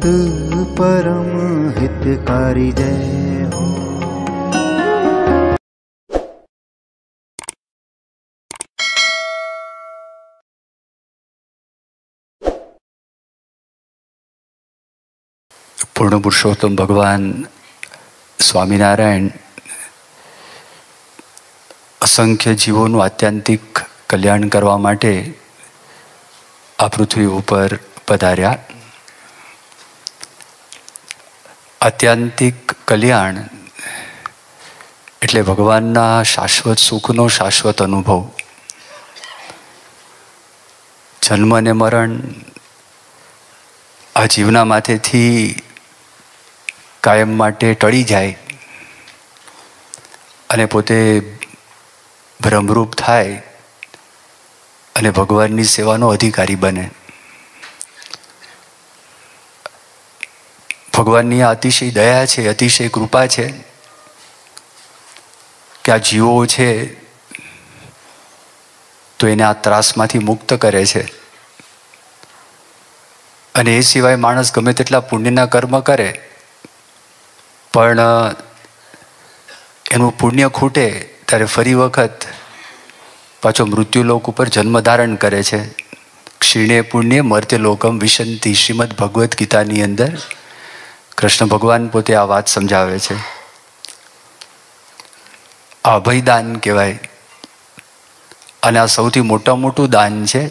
भक्त परम हितकारी जय हो પૂર્ણ પુરુષોત્તમ ભગવાન સ્વામિનારાયણ અસંખ્ય જીવોનું આત્યંતિક કલ્યાણ કરવા માટે આ પૃથ્વી ઉપર પધાર્યા આત્યંતિક કલ્યાણ એટલે ભગવાનના શાશ્વત સુખનો શાશ્વત અનુભવ. જન્મ અને મરણ આ જીવના માથેથી કાયમ માટે ટળી જાય અને પોતે ભ્રમરૂપ થાય અને ભગવાનની સેવાનો અધિકારી બને. ભગવાનની આ અતિશય દયા છે, અતિશય કૃપા છે કે આ જીવો છે તો એને આ ત્રાસમાંથી મુક્ત કરે છે. અને એ સિવાય માણસ ગમે તેટલા પુણ્યના કર્મ કરે, પણ એનું પુણ્ય ખૂટે ત્યારે ફરી વખત પાછો મૃત્યુલોક ઉપર જન્મ ધારણ કરે છે. ક્ષીણે પુણ્ય મર્ત્ય લોકમ વિશંતિ શ્રીમદ ભગવદ્ ગીતાની અંદર કૃષ્ણ ભગવાન પોતે આ વાત સમજાવે છે. આ અભયદાન કહેવાય. અને આ સૌથી મોટા મોટું દાન છે.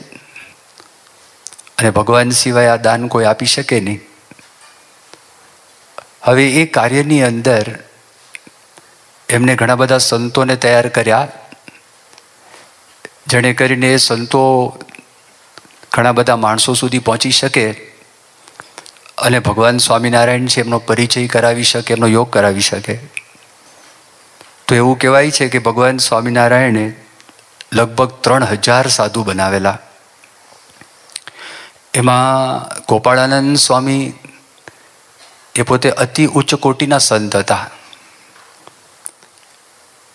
અને ભગવાન સિવાય આ દાન કોઈ આપી શકે નહીં. હવે એ કાર્યની અંદર એમને ઘણા બધા સંતોને તૈયાર કર્યા. જેણે કરીને એ સંતો ઘણા બધા માણસો સુધી પહોંચી શકે. અને ભગવાન સ્વામિનારાયણ છે, એમનો પરિચય કરાવી શકે, એમનો યોગ કરાવી શકે. તો એવું કહેવાય છે કે ભગવાન સ્વામિનારાયણે લગભગ ત્રણ હજાર સાધુ બનાવેલા. એમાં ગોપાળાનંદ સ્વામી એ પોતે અતિ ઉચ્ચ કોટીના સંત હતા.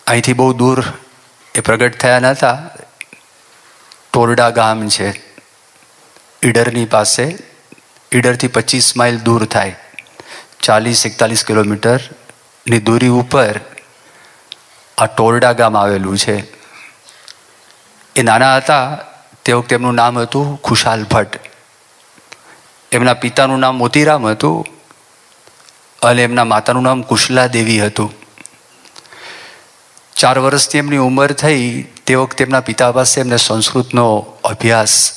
અહીંથી બહુ દૂર એ પ્રગટ થયા નહોતા ટોરડા ગામ છે, ઈડરની પાસે ઈડરથી પચીસ માઇલ દૂર થાય. ચાલીસ એકતાલીસ કિલોમીટરની દૂરી ઉપર આ ટોરડા ગામ આવેલું છે. એ નાના હતા તે વખતે એમનું નામ હતું ખુશાલ ભટ્ટ. એમના પિતાનું નામ મોતીરામ હતું અને એમના માતાનું નામ કુશલા દેવી હતું. ચાર વર્ષથી એમની ઉંમર થઈ તે વખતે એમના પિતા પાસે એમને સંસ્કૃતનો અભ્યાસ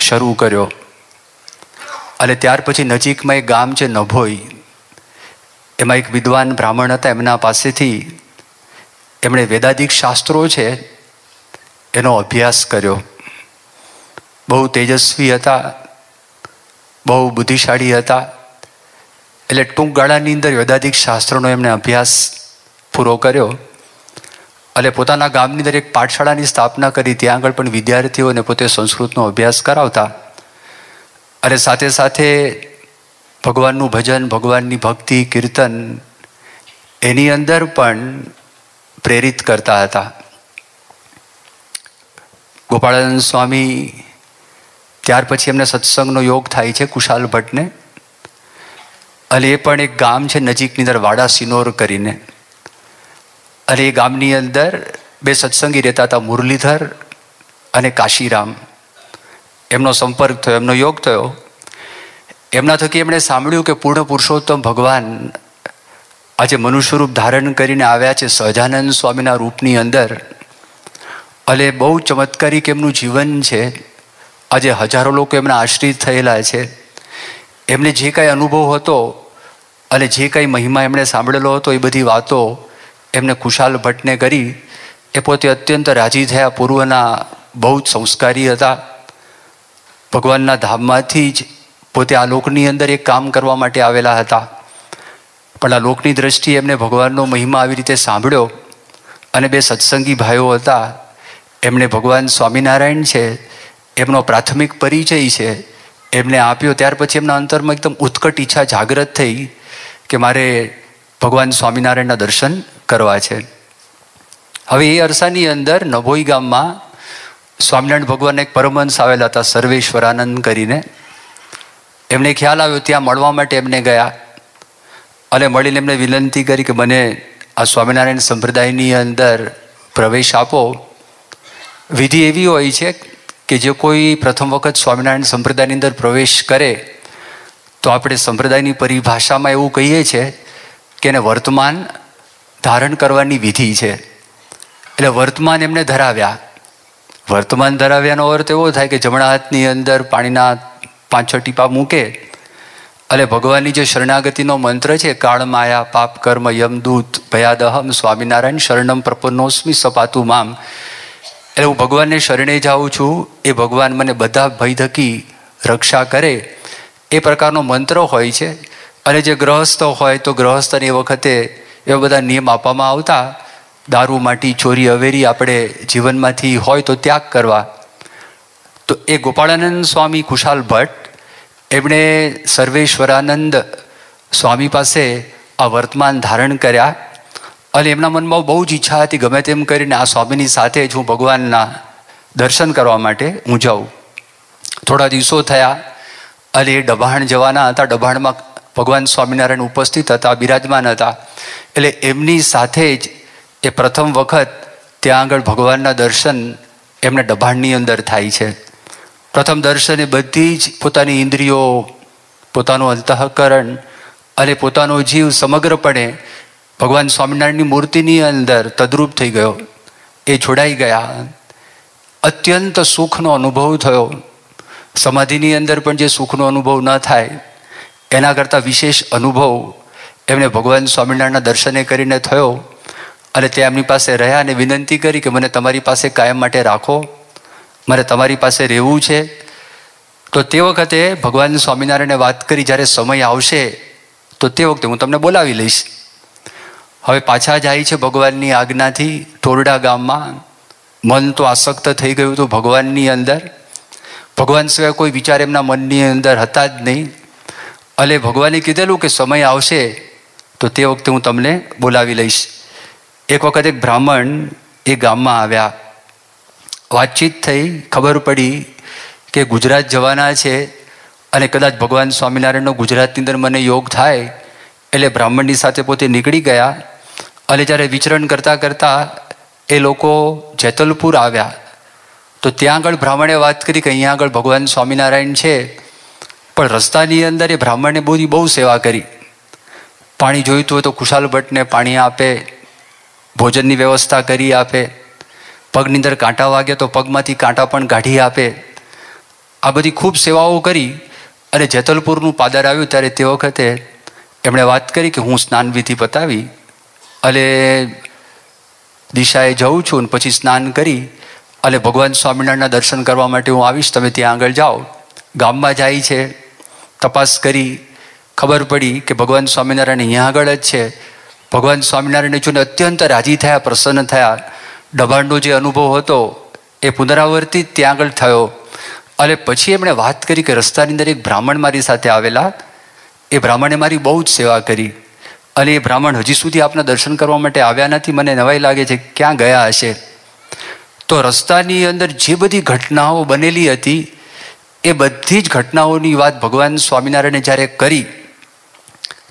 શરૂ કર્યો. અને ત્યાર પછી નજીકમાં એક ગામ છે નભોઈ. એમાં એક વિદ્વાન બ્રાહ્મણ હતા, એમના પાસેથી એમણે વેદાદિક શાસ્ત્રો છે, એનો અભ્યાસ કર્યો. બહુ તેજસ્વી હતા, બહુ બુદ્ધિશાળી હતા. એટલે ટૂંક ગાળાની અંદર વેદાદિક શાસ્ત્રોનો એમણે અભ્યાસ પૂરો કર્યો. અને પોતાના ગામની અંદર એક પાઠશાળાની સ્થાપના કરી, ત્યાં આગળ પણ વિદ્યાર્થીઓને પોતે સંસ્કૃતનો અભ્યાસ કરાવતા. અને સાથે સાથે ભગવાનનું ભજન, ભગવાનની ભક્તિ, કીર્તન એની અંદર પણ પ્રેરિત કરતા હતા. ગોપાળાનંદ સ્વામી ત્યાર પછી એમને સત્સંગનો યોગ થાય છે કુશાલ ભટ્ટને. અને એ પણ એક ગામ છે નજીકની અંદર વાડા સિનોર કરીને. અને એ ગામની અંદર બે સત્સંગી રહેતા હતા મુરલીધર અને કાશીરામ. એમનો સંપર્ક થયો, એમનો યોગ થયો. એમના થકી એમણે સાંભળ્યું કે પૂર્ણ પુરુષોત્તમ ભગવાન આજે મનુષ્યરૂપ ધારણ કરીને આવ્યા છે સહજાનંદ સ્વામીના રૂપની અંદર. અને બહુ ચમત્કારિક એમનું જીવન છે. આજે હજારો લોકો એમના આશ્રિત થયેલા છે. એમને જે કાંઈ અનુભવ હતો અને જે કાંઈ મહિમા એમણે સાંભળેલો હતો, એ બધી વાતો એમને ખુશાલ ભટ્ટને કરી. એ પોતે અત્યંત રાજી થયા, પૂર્વના બહુ જ સંસ્કારી હતા. ભગવાનના ધામમાંથી જ પોતે આ લોકની અંદર એક કામ કરવા માટે આવેલા હતા. પણ આ લોકની દ્રષ્ટિએ એમને ભગવાનનો મહિમા આવી રીતે સાંભળ્યો અને બે સત્સંગી ભાઈઓ હતા. એમણે ભગવાન સ્વામિનારાયણ છે, એમનો પ્રાથમિક પરિચય છે, એમને આપ્યો ત્યાર પછી એમના અંતરમાં એકદમ ઉત્કટ ઈચ્છા જાગ્રત થઈ કે મારે ભગવાન સ્વામિનારાયણના દર્શન કરવા છે. હવે એ અરસાની અંદર નભોઈ ગામમાં સ્વામિનારાયણ ભગવાન એક પરમહંસ આવેલા હતા, સર્વેશ્વરાનંદ કરીને. એમને ખ્યાલ આવ્યો, ત્યાં મળવા માટે એમને ગયા. અને મળીને એમને વિનંતી કરી કે મને આ સ્વામિનારાયણ સંપ્રદાયની અંદર પ્રવેશ આપો. વિધિ એવી હોય છે કે જે કોઈ પ્રથમ વખત સ્વામિનારાયણ સંપ્રદાયની અંદર પ્રવેશ કરે, તો આપણે સંપ્રદાયની પરિભાષામાં એવું કહીએ છીએ કે એને વર્તમાન ધારણ કરવાની વિધિ છે. એટલે વર્તમાન એમને ધરાવ્યા. વર્તમાન ધરાવ્યાનો અર્થ એવો થાય કે જમણા હાથની અંદર પાણીના પાંચ છ ટીપા મૂકે અને ભગવાનની જે શરણાગતિનો મંત્ર છે, કાળ માયા, પાપ કર્મ યમદૂત ભયાદહમ, સ્વામિનારાયણ, શરણમ પ્રપન્નોસ્મી સપાતુ મામ. એટલે હું ભગવાનને શરણે જાઉં છું, એ ભગવાન મને બધા ભય ધકી રક્ષા કરે. એ પ્રકારનો મંત્ર હોય છે. અને જે ગ્રહસ્થ હોય તો ગ્રહસ્થની વખતે એવા બધા નિયમ આપવામાં આવતા દારૂ માટી, ચોરી અવેરી આપણે જીવનમાંથી હોય તો ત્યાગ કરવા. તો એ ગોપાળાનંદ સ્વામી કુશાલ ભટ્ટ, એમણે સર્વેશ્વરાનંદ સ્વામી પાસે આ વર્તમાન ધારણ કર્યા અને એમના મનમાં બહુ જ ઈચ્છા હતી, ગમે તેમ કરીને આ સ્વામીની સાથે જ હું ભગવાનના દર્શન કરવા માટે હું જાઉં. થોડા દિવસો થયા અને એ ડભાણ જવાના હતા ડભાણમાં ભગવાન સ્વામિનારાયણ ઉપસ્થિત હતા, બિરાજમાન હતા. એટલે એમની સાથે જ એ પ્રથમ વખત ત્યાં આગળ ભગવાનના દર્શન એમને ડભાણની અંદર થાય છે. પ્રથમ દર્શને બધી જ પોતાની ઇન્દ્રિયો, પોતાનું અંતઃકરણ અને પોતાનો જીવ સમગ્રપણે ભગવાન સ્વામિનારાયણની મૂર્તિની અંદર તદ્રુપ થઈ ગયો. એ છોડાઈ ગયા. અત્યંત સુખનો અનુભવ થયો. સમાધિની અંદર પણ જે સુખનો અનુભવ ન થાય, એના કરતાં વિશેષ અનુભવ એમને ભગવાન સ્વામિનારાયણના દર્શને કરીને થયો. અને તે એમની પાસે રહ્યા અને વિનંતી કરી કે મને તમારી પાસે કાયમ માટે રાખો મારે તમારી પાસે રહેવું છે. તો તે વખતે ભગવાન સ્વામિનારાયણે વાત કરી, જ્યારે સમય આવશે, તો તે વખતે હું તમને બોલાવી લઈશ. હવે પાછા જાય છે ભગવાનની આજ્ઞાથી ટોરડા ગામમાં. મન તો આસક્ત થઈ ગયું હતું ભગવાનની અંદર. ભગવાન સિવાય કોઈ વિચાર એમના મનની અંદર હતા જ નહીં. એટલે ભગવાને કીધેલું કે સમય આવશે, તો તે વખતે હું તમને બોલાવી લઈશ. એક વખત એક બ્રાહ્મણ એ ગામમાં આવ્યા. વાતચીત થઈ, ખબર પડી કે ગુજરાત જવાના છે અને કદાચ ભગવાન સ્વામિનારાયણનો ગુજરાતની અંદર મને યોગ થાય એટલે બ્રાહ્મણની સાથે પોતે નીકળી ગયા. અને જ્યારે વિચરણ કરતાં કરતાં એ લોકો જેતલપુર આવ્યા. તો ત્યાં આગળ બ્રાહ્મણે વાત કરી કે અહીંયા આગળ ભગવાન સ્વામિનારાયણ છે. પણ રસ્તાની અંદર એ બ્રાહ્મણે બધી બહુ સેવા કરી. પાણી જોઈતું હોય તો કુશાલ ભટ્ટને પાણી આપે. ભોજનની વ્યવસ્થા કરી આપે. પગની અંદર કાંટા વાગે તો પગમાંથી કાંટા પણ કાઢી આપે. આ બધી ખૂબ સેવાઓ કરી અને જેતલપુરનું પાદર આવ્યું ત્યારે તે વખતે એમણે વાત કરી કે હું સ્નાન વિધિ પતાવી. અને દિશાએ જઉં છું અને પછી સ્નાન કરી. અને ભગવાન સ્વામિનારાયણના દર્શન કરવા માટે હું આવીશ, તમે ત્યાં આગળ જાઓ. ગામમાં જાય છે, તપાસ કરી. ખબર પડી કે ભગવાન સ્વામિનારાયણ અહીંયા આગળ જ છે. ભગવાન સ્વામિનારાયણને જોઈને અત્યંત રાજી થયા, પ્રસન્ન થયા. દબાણનો જે અનુભવ હતો એ પુનરાવર્તિત ત્યાં આગળ થયો. અને પછી એમણે વાત કરી કે રસ્તાની અંદર એક બ્રાહ્મણ મારી સાથે આવેલા. એ બ્રાહ્મણે મારી બહુ જ સેવા કરી. અને એ બ્રાહ્મણ હજી સુધી આપના દર્શન કરવા માટે આવ્યા નથી. મને નવાઈ લાગે છે ક્યાં ગયા હશે. તો રસ્તાની અંદર જે બધી ઘટનાઓ બનેલી હતી, એ બધી જ ઘટનાઓની વાત ભગવાન સ્વામિનારાયણે જ્યારે કરી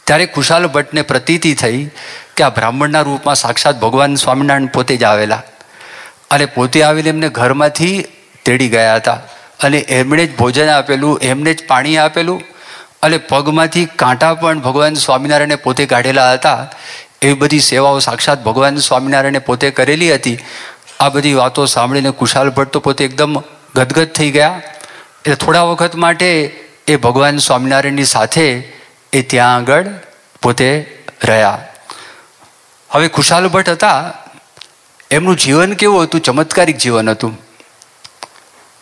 ત્યારે કુશાલ ભટ્ટને પ્રતીતિ થઈ કે આ બ્રાહ્મણના રૂપમાં સાક્ષાત ભગવાન સ્વામિનારાયણ પોતે જ આવેલા. અને પોતે આવીને એમને ઘરમાંથી તેડી ગયા હતા. અને એમણે જ ભોજન આપેલું, એમને જ પાણી આપેલું અને પગમાંથી કાંટા પણ ભગવાન સ્વામિનારાયણે પોતે કાઢેલા હતા. એવી બધી સેવાઓ સાક્ષાત ભગવાન સ્વામિનારાયણે પોતે કરેલી હતી. આ બધી વાતો સાંભળીને કુશાલ ભટ્ટ તો પોતે એકદમ ગદગદ થઈ ગયા. એટલે થોડા વખત માટે એ ભગવાન સ્વામિનારાયણની સાથે એ ત્યાં આગળ પોતે રહ્યા. હવે કુશાલ ભટ્ટ હતા. એમનું જીવન કેવું હતું? ચમત્કારિક જીવન હતું.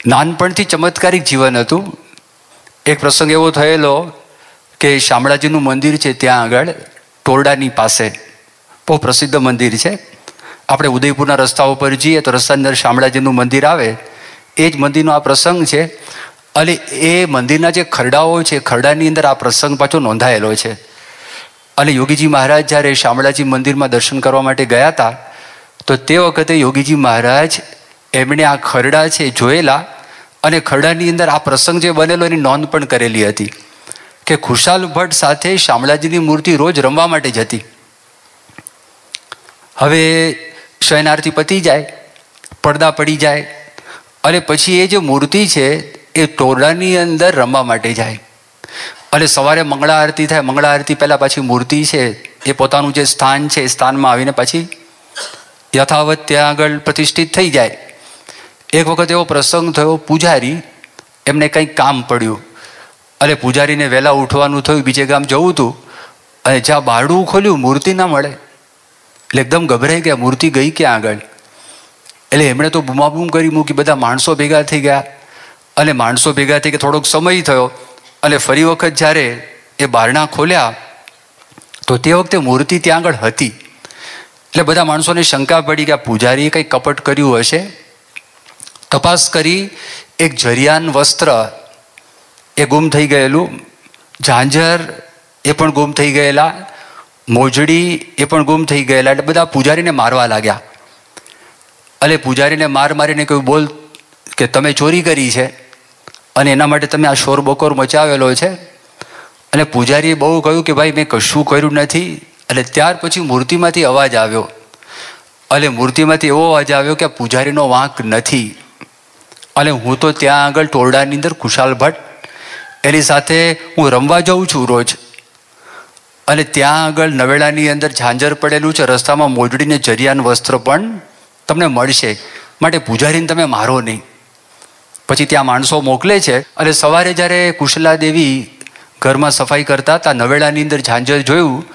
નાનપણથી ચમત્કારિક જીવન હતું. એક પ્રસંગ એવો થયેલો કે શામળાજીનું મંદિર છે ત્યાં આગળ, ટોરડાની પાસે. બહુ પ્રસિદ્ધ મંદિર છે. આપણે ઉદયપુરના રસ્તા ઉપર જઈએ તો રસ્તાની અંદર શામળાજીનું મંદિર આવે. એ જ મંદિરનો આ પ્રસંગ છે. અને એ મંદિરના જે ખરડાઓ છે ખરડાની અંદર આ પ્રસંગ પાછો નોંધાયેલો છે. અને યોગીજી મહારાજ જ્યારે શામળાજી મંદિરમાં દર્શન કરવા માટે ગયા હતા, તો તે વખતે યોગીજી મહારાજ એમણે આ ખરડા છે જોયેલા અને ખરડાની અંદર આ પ્રસંગ જે બનેલો એની નોંધ પણ કરેલી હતી કે ખુશાલ ભટ્ટ સાથે શામળાજીની મૂર્તિ રોજ રમવા માટે જતી હવે શયનાર્થી પતી જાય, પડદા પડી જાય, અને પછી એ જે મૂર્તિ છે એ ટોરડાની અંદર રમવા માટે જાય. અને સવારે મંગળા આરતી થાય, મંગળા આરતી પહેલાં પાછી મૂર્તિ છે, એ પોતાનું જે સ્થાન છે, એ સ્થાનમાં આવીને પછી યથાવત ત્યાં આગળ પ્રતિષ્ઠિત થઈ જાય. એક વખત એવો પ્રસંગ થયો, પૂજારી એમને કંઈક કામ પડ્યું. અને પૂજારીને વહેલા ઉઠવાનું થયું, બીજે ગામ જવું હતું, અને જ્યાં બારડું ખોલ્યું, મૂર્તિ ના મળે. એટલે એકદમ ગભરાઈ ગયા, મૂર્તિ ગઈ ક્યાં આગળ? એટલે એમણે તો બૂમાબૂમ કરી મૂકી, બધા માણસો ભેગા થઈ ગયા. અને માણસો ભેગા થઈ કે થોડોક સમય થયો અને ફરી વખત જ્યારે એ બારણા ખોલ્યા, તો તે વખતે મૂર્તિ ત્યાં આગળ હતી. એટલે બધા માણસોને શંકા પડી કે આ પૂજારીએ કંઈ કપટ કર્યું હશે? તપાસ કરી, એક જરિયાન વસ્ત્ર એ ગુમ થઈ ગયેલું, ઝાંઝર એ પણ ગુમ થઈ ગયેલા, મોજડી એ પણ ગુમ થઈ ગયેલા, એટલે બધા પૂજારીને મારવા લાગ્યા. એટલે પૂજારીને માર મારીને કહ્યું બોલ કે તમે ચોરી કરી છે? અને એના માટે તમે આ શોર બકોર મચાવેલો છે. અને પૂજારીએ બહુ કહ્યું કે ભાઈ મેં કશું કર્યું નથી. એટલે ત્યાર પછી મૂર્તિમાંથી અવાજ આવ્યો. એટલે મૂર્તિમાંથી એવો અવાજ આવ્યો કે પૂજારીનો વાંક નથી. અને હું તો ત્યાં આગળ ટોરડાની અંદર કુશાલ ભટ્ટ. એની સાથે હું રમવા જાઉં છું રોજ. અને ત્યાં આગળ નવેડાની અંદર ઝાંઝર પડેલું છે, રસ્તામાં મોજડીને જરિયાન વસ્ત્ર પણ તમને મળશે. માટે પૂજારીને તમે મારો નહીં. પછી ત્યાં માણસો મોકલે છે. અને સવારે જ્યારે કુશલા દેવી ઘરમાં સફાઈ કરતા હતા, નવેડાની અંદર ઝાંઝર જોયું,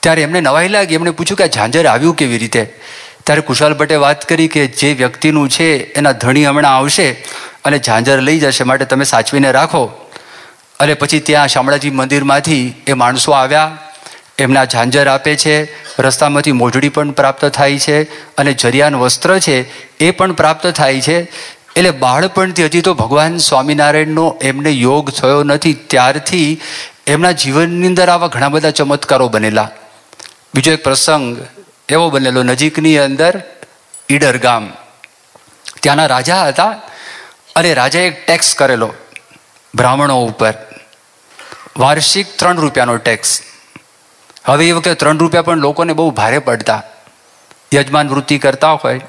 ત્યારે એમને નવાઈ લાગી. એમણે પૂછ્યું કે આ ઝાંઝર આવ્યું કેવી રીતે? ત્યારે કુશાલ ભટ્ટે વાત કરી કે જે વ્યક્તિનું છે, એના ધણી હમણાં આવશે અને ઝાંઝર લઈ જશે, માટે તમે સાચવીને રાખો. અને પછી ત્યાં શામળાજી મંદિરમાંથી એ માણસો આવ્યા. એમના ઝાંઝર આપે છે, રસ્તામાંથી મોજડી પણ પ્રાપ્ત થાય છે, અને જરિયાન વસ્ત્ર છે, એ પણ પ્રાપ્ત થાય છે. એટલે બાળપણથી હજી તો ભગવાન સ્વામિનારાયણનો એમને યોગ થયો નથી, ત્યારથી એમના જીવનની અંદર આવા ઘણા બધા ચમત્કારો બનેલા. બીજો એક પ્રસંગ એવો બનેલો, નજીકની અંદર ઈડર ગામ ત્યાંના રાજા હતા અને રાજાએ એક ટેક્સ કરેલો બ્રાહ્મણો ઉપર. વાર્ષિક ત્રણ રૂપિયાનો ટેક્સ. હવે એ વખતે ત્રણ રૂપિયા પણ લોકોને બહુ ભારે પડતા. યજમાન વૃત્તિ કરતા હોય,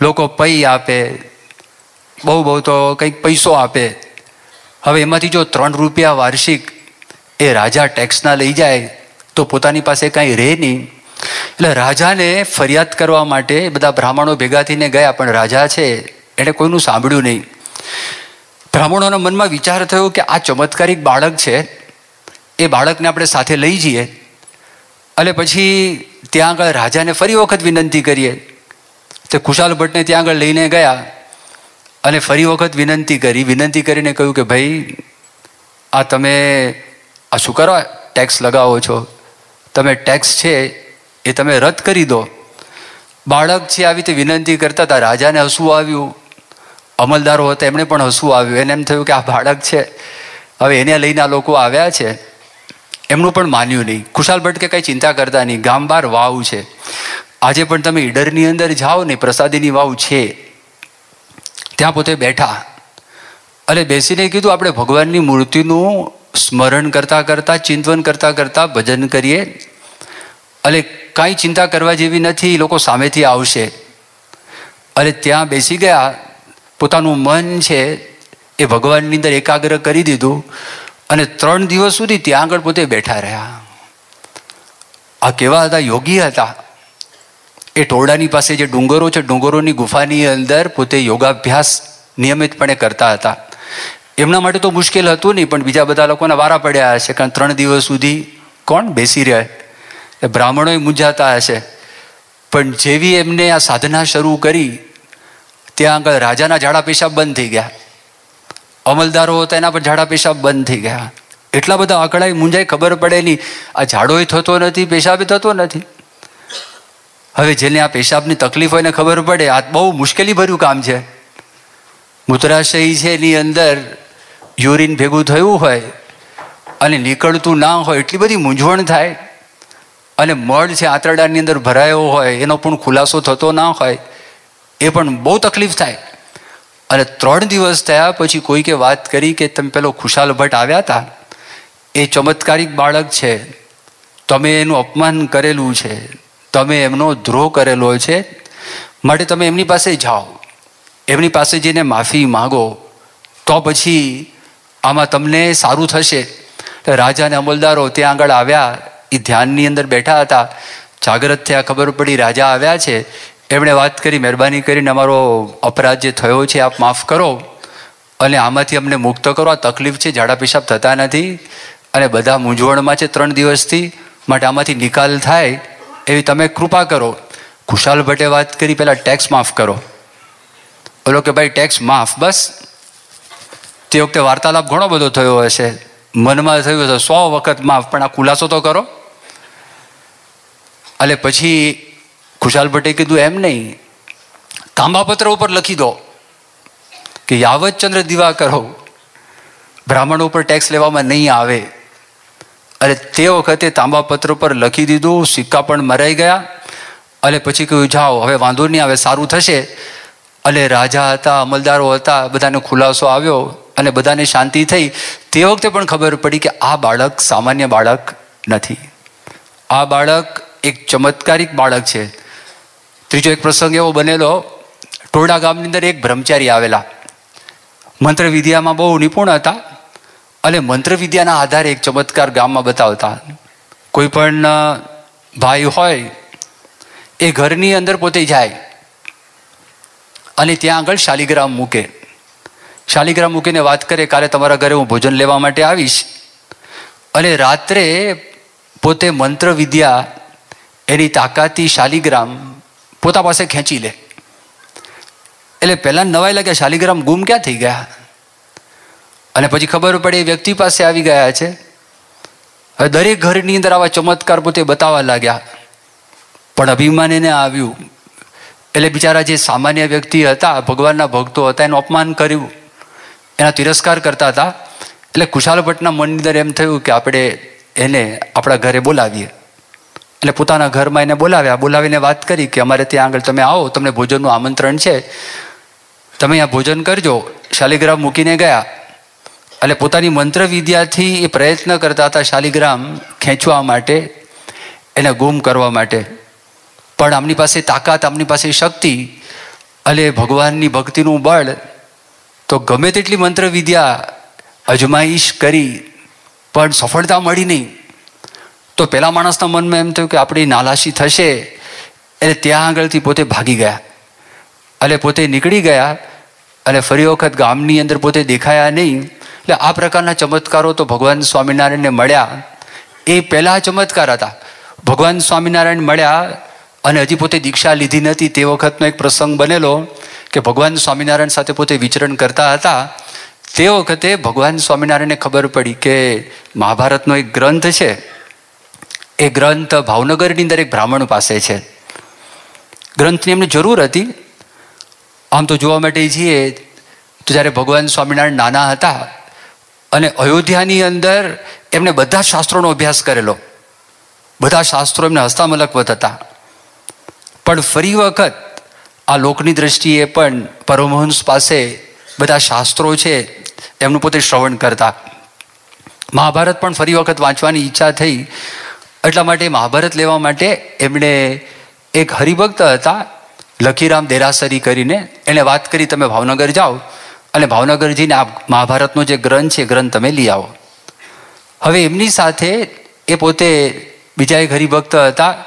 લોકો પૈ આપે બહુ બહુ તો કંઈક પૈસો આપે. હવે એમાંથી જો ત્રણ રૂપિયા વાર્ષિક એ રાજા ટેક્સના લઈ જાય, તો પોતાની પાસે કાંઈ રહે નહીં. એટલે રાજાને ફરિયાદ કરવા માટે બધા બ્રાહ્મણો ભેગા થઈને ગયા, પણ રાજા છે, એણે કોઈનું સાંભળ્યું નહીં. બ્રાહ્મણોના મનમાં વિચાર થયો કે આ ચમત્કારિક બાળક છે, એ બાળકને આપણે સાથે લઈ જઈએ. અને પછી ત્યાં આગળ રાજાને ફરી વખત વિનંતી કરીએ. તે કુશાલ ભટ્ટને ત્યાં આગળ લઈને ગયા. અને ફરી વખત વિનંતી કરી, વિનંતી કરીને કહ્યું કે ભાઈ, આ તમે, આ શું કરો, ટેક્સ લગાવો છો? તમે ટેક્સ છે, એ તમે રદ કરી દો. બાળક છે, આવી રીતે વિનંતી કરતા હતા. રાજાને હસવું આવ્યું. અમલદારો હતા, એમણે પણ હસવું આવ્યું. એને એમ થયું કે આ બાળક છે, હવે એને લઈને આ લોકો આવ્યા છે. એમનું પણ માન્યું નહીં. ખુશાલ ભટ્ટ કે કંઈ ચિંતા કરતા નહીં. ગામ બાર વાવ છે. આજે પણ તમે ઈડરની અંદર જાઓ ને, પ્રસાદીની વાવ છે. ત્યાં પોતે બેઠા. અને બેસીને કીધું, આપણે ભગવાનની મૂર્તિનું સ્મરણ કરતાં કરતાં ચિંતન કરતાં કરતાં ભજન કરીએ. અને કાંઈ ચિંતા કરવા જેવી નથી લોકો સામેથી આવશે. અને ત્યાં બેસી ગયા. પોતાનું મન છે એ ભગવાનની અંદર એકાગ્ર કરી દીધું અને ત્રણ દિવસ સુધી ત્યાં આગળ પોતે બેઠા રહ્યા. આ કેવા હતા? યોગી હતા. એ ટોરડાની પાસે જે ડુંગરો છે, ડુંગરોની ગુફાની અંદર પોતે યોગાભ્યાસ નિયમિતપણે કરતા હતા. એમના માટે તો મુશ્કેલ હતું નહીં, પણ બીજા બધા લોકોના વારા પડ્યા હશે કારણ ત્રણ દિવસ સુધી કોણ બેસી રહે? એ બ્રાહ્મણોએ મૂંઝાતા હશે. પણ જેવી એમને આ સાધના શરૂ કરી, ત્યાં આગળ રાજાના ઝાડા પેશાબ બંધ થઈ ગયા. અમલદારો હતા એના પર ઝાડા પેશાબ બંધ થઈ ગયા. એટલા બધા આંકડાએ મૂંઝાઈ ખબર પડે નહીં. આ ઝાડોય થતો નથી, પેશાબે થતો નથી. હવે જેને આ પેશાબની તકલીફ હોય ને ખબર પડે, આ બહુ મુશ્કેલી ભર્યું કામ છે. મૂત્રાશય છે એની અંદર યુરિન ભેગું થયું હોય અને નીકળતું ના હોય, એટલી બધી મૂંઝવણ થાય અને મળ છે આંતરડાની અંદર ભરાયો હોય, એનો પણ ખુલાસો થતો ના હોય, એ પણ બહુ તકલીફ થાય. અને ત્રણ દિવસ થયા પછી કોઈકે વાત કરી કે તમે પેલો ખુશાલ ભટ્ટ આવ્યા હતા. એ ચમત્કારિક બાળક છે. તમે એનું અપમાન કરેલું છે. તમે એમનો દ્રોહ કરેલો છે, માટે તમે એમની પાસે જાઓ. એમની પાસે જઈને માફી માગો, તો પછી આમાં તમને સારું થશે. રાજાને અમલદારો ત્યાં આગળ આવ્યા, એ ધ્યાનની અંદર બેઠા હતા. જાગ્રત થયા, ખબર પડી રાજા આવ્યા છે. એમણે વાત કરી, મહેરબાની કરીને અમારો અપરાધ જે થયો છે, આપ માફ કરો. અને આમાંથી અમને મુક્ત કરો. આ તકલીફ છે ઝાડા પેશાબ થતા નથી. અને બધા મૂંઝવણમાં છે ત્રણ દિવસથી. માટે આમાંથી નિકાલ થાય. એવી તમે કૃપા કરો. ખુશાલ ભટ્ટે વાત કરી પહેલાં ટેક્સ માફ કરો. બોલો કે ભાઈ ટેક્સ માફ, બસ. તે વખતે વાર્તાલાપ ઘણો બધો થયો હશે મનમાં થયું હશે, સો વખત માફ, પણ આ ખુલાસો તો કરો. એટલે પછી ખુશાલ ભટ્ટે કીધું એમ નહીં. તાંબાપત્ર ઉપર લખી દો કે યાવત ચંદ્ર દીવા કરો. બ્રાહ્મણો ઉપર ટેક્સ લેવામાં નહીં આવે. અને તે વખતે તાંબાપત્ર પર લખી દીધું, સિક્કા પણ મરાઈ ગયા. અને પછી કહ્યું, જાઓ, હવે વાંધો નહીં આવે સારું થશે. અને રાજા હતા, અમલદારો હતા, બધાને ખુલાસો આવ્યો અને બધાને શાંતિ થઈ. તે વખતે પણ ખબર પડી કે આ બાળક સામાન્ય બાળક નથી. આ બાળક એક ચમત્કારિક બાળક છે. ત્રીજો એક પ્રસંગ એવો બનેલો, ટોળા ગામની અંદર એક બ્રહ્મચારી આવેલા. મંત્ર વિદ્યામાં બહુ નિપુણ હતા. અને મંત્ર વિદ્યાના આધારે એક ચમત્કાર ગામમાં બતાવતા. કોઈ પણ ભાઈ હોય, એ ઘરની અંદર પોતે જાય અને ત્યાં આગળ શાલિગ્રામ મૂકે. શાલિગ્રામ મૂકીને વાત કરે, કાલે તમારા ઘરે હું ભોજન લેવા માટે આવીશ. અને રાત્રે પોતે મંત્રવિદ્યા એની તાકાતી શાલિગ્રામ પોતા પાસે ખેંચી લે. એટલે પહેલાં નવાઈ લાગે શાલિગ્રામ ગુમ ક્યાં થઈ ગયા? અને પછી ખબર પડે એ વ્યક્તિ પાસે આવી ગયા છે. હવે દરેક ઘરની અંદર આવા ચમત્કાર પોતે બતાવવા લાગ્યા. પણ અભિમાન એને આવ્યું. એટલે બિચારા જે સામાન્ય વ્યક્તિ હતા, ભગવાનના ભક્તો હતા, એનું અપમાન કર્યું. એના તિરસ્કાર કરતા હતા. એટલે કુશાલ ભટ્ટના મનની અંદર એમ થયું કે આપણે એને આપણા ઘરે બોલાવીએ. એટલે પોતાના ઘરમાં એને બોલાવ્યા. બોલાવીને વાત કરી કે અમારે ત્યાં આગળ તમે આવો, તમને ભોજનનું આમંત્રણ છે. તમે અહીંયા ભોજન કરજો. શાલિગ્રામ મૂકીને ગયા. એટલે પોતાની મંત્ર વિદ્યાથી એ પ્રયત્ન કરતા હતા શાલિગ્રામ ખેંચવા માટે, એને ગુમ કરવા માટે. પણ આમની પાસે તાકાત, આમની પાસે શક્તિ એટલે ભગવાનની ભક્તિનું બળ, તો ગમે તેટલી મંત્ર વિદ્યા અજમાઈશ કરી, પણ સફળતા મળી નહીં. તો પેલા માણસના મનમાં એમ થયું કે આપણી નાલાશી થશે એટલે ત્યાં આગળથી પોતે ભાગી ગયા. એટલે પોતે નીકળી ગયા અને ફરી વખત ગામની અંદર પોતે દેખાયા નહીં, એટલે આ પ્રકારના ચમત્કારો તો ભગવાન સ્વામિનારાયણને મળ્યા. એ પહેલાં ચમત્કાર હતા. ભગવાન સ્વામિનારાયણ મળ્યા અને હજી પોતે દીક્ષા લીધી નથી. તે વખતનો એક પ્રસંગ બનેલો કે ભગવાન સ્વામિનારાયણ સાથે પોતે વિચરણ કરતા હતા. તે વખતે ભગવાન સ્વામિનારાયણને ખબર પડી કે મહાભારતનો એક ગ્રંથ છે. એ ગ્રંથ ભાવનગરની અંદર એક બ્રાહ્મણ પાસે છે. ગ્રંથની એમને જરૂર હતી. આમ તો જોવા માટે જઈએ તો જ્યારે ભગવાન સ્વામિનારાયણ નાના હતા અને અયોધ્યાની અંદર એમણે બધા શાસ્ત્રોનો અભ્યાસ કરેલો. બધા શાસ્ત્રો એમને હસ્તામલકવત હતા પણ ફરી વખત આ લોકની દ્રષ્ટિએ પણ પરમહંસ પાસે બધા શાસ્ત્રો છે, એમનું પોતે શ્રવણ કરતા. મહાભારત પણ ફરી વખત વાંચવાની ઈચ્છા થઈ. એટલા માટે મહાભારત લેવા માટે એમણે એક હરિભક્ત હતા લખીરામ દેરાસરી કરીને એણે વાત કરી, તમે ભાવનગર જાઓ અને ભાવનગરજીને આ મહાભારતનો જે ગ્રંથ છે ગ્રંથ તમે લઈ આવો. હવે એમની સાથે એ પોતે બીજા એક હરિભક્ત હતા.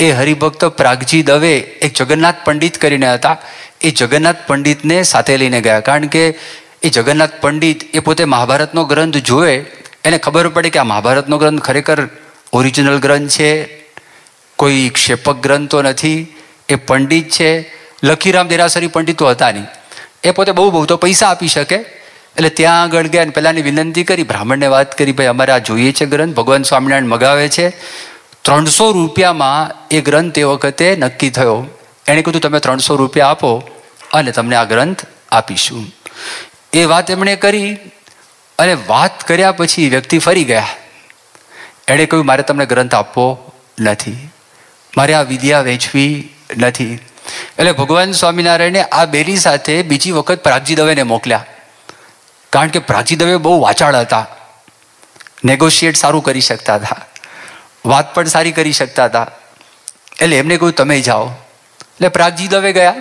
એ હરિભક્ત પ્રાગજી દવે એક જગન્નાથ પંડિત કરીને હતા. એ જગન્નાથ પંડિતને સાથે લઈને ગયા. કારણ કે એ જગન્નાથ પંડિત એ પોતે મહાભારતનો ગ્રંથ જોવે એને ખબર પડે કે આ મહાભારતનો ગ્રંથ ખરેખર ઓરિજિનલ ગ્રંથ છે. કોઈ ક્ષેપક ગ્રંથ નથી. એ પંડિત છે, લખીરામ દેરાસરી પંડિત તો હતા નહીં. એ પોતે બહુ બહુ તો પૈસા આપી શકે, એટલે ત્યાં આગળ ગયા અને પહેલાંની વિનંતી કરી, બ્રાહ્મણને વાત કરી, ભાઈ, અમારે આ જોઈએ છે ગ્રંથ, ભગવાન સ્વામિનારાયણ મગાવે છે. ત્રણસો રૂપિયામાં એ ગ્રંથ એ વખતે નક્કી થયો. એણે કીધું, તમે ત્રણસો રૂપિયા આપો અને તમને આ ગ્રંથ આપીશું. એ વાત એમણે કરી, અને વાત કર્યા પછી વ્યક્તિ ફરી ગયા. એણે કહ્યું, મારે તમને ગ્રંથ આપવો નથી. મારે આ વિદ્યા વેચવી નથી. એટલે ભગવાન સ્વામિનારાયણે આ બેની સાથે બીજી વખત પ્રાગજી દવેને મોકલ્યા. કારણ કે પ્રાગજી દવે બહુ વાચાળ હતા. નેગોશિએટ સારું કરી શકતા હતા. વાત પણ સારી કરી શકતા હતા. એટલે એમને કહ્યું, તમે જાઓ. એટલે પ્રાગજી દવે ગયા.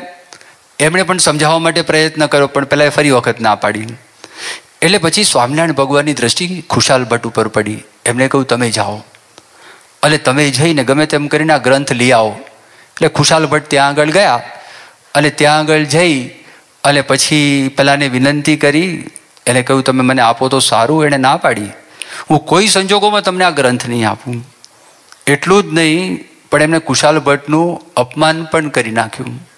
એમણે પણ સમજાવવા માટે પ્રયત્ન કર્યો, પણ પહેલાં ફરી વખત ના પાડી એટલે પછી સ્વામિનારાયણ ભગવાનની દ્રષ્ટિ ખુશાલ ભટ્ટ ઉપર પડી. એમને કહ્યું, તમે જાઓ. એટલે તમે જઈને ગમે તેમ કરીને આ ગ્રંથ લઈ આવો. એટલે ખુશાલ ભટ્ટ ત્યાં આગળ ગયા અને ત્યાં આગળ જઈ અને પછી પેલાને વિનંતી કરી, એને કહ્યું, તમે મને આપો તો સારું એણે ના પાડી. હું કોઈ સંજોગોમાં તમને આ ગ્રંથ નહીં આપું. એટલું જ નહીં, પણ એમને કુશાલ ભટ્ટનું અપમાન પણ કરી નાખ્યું.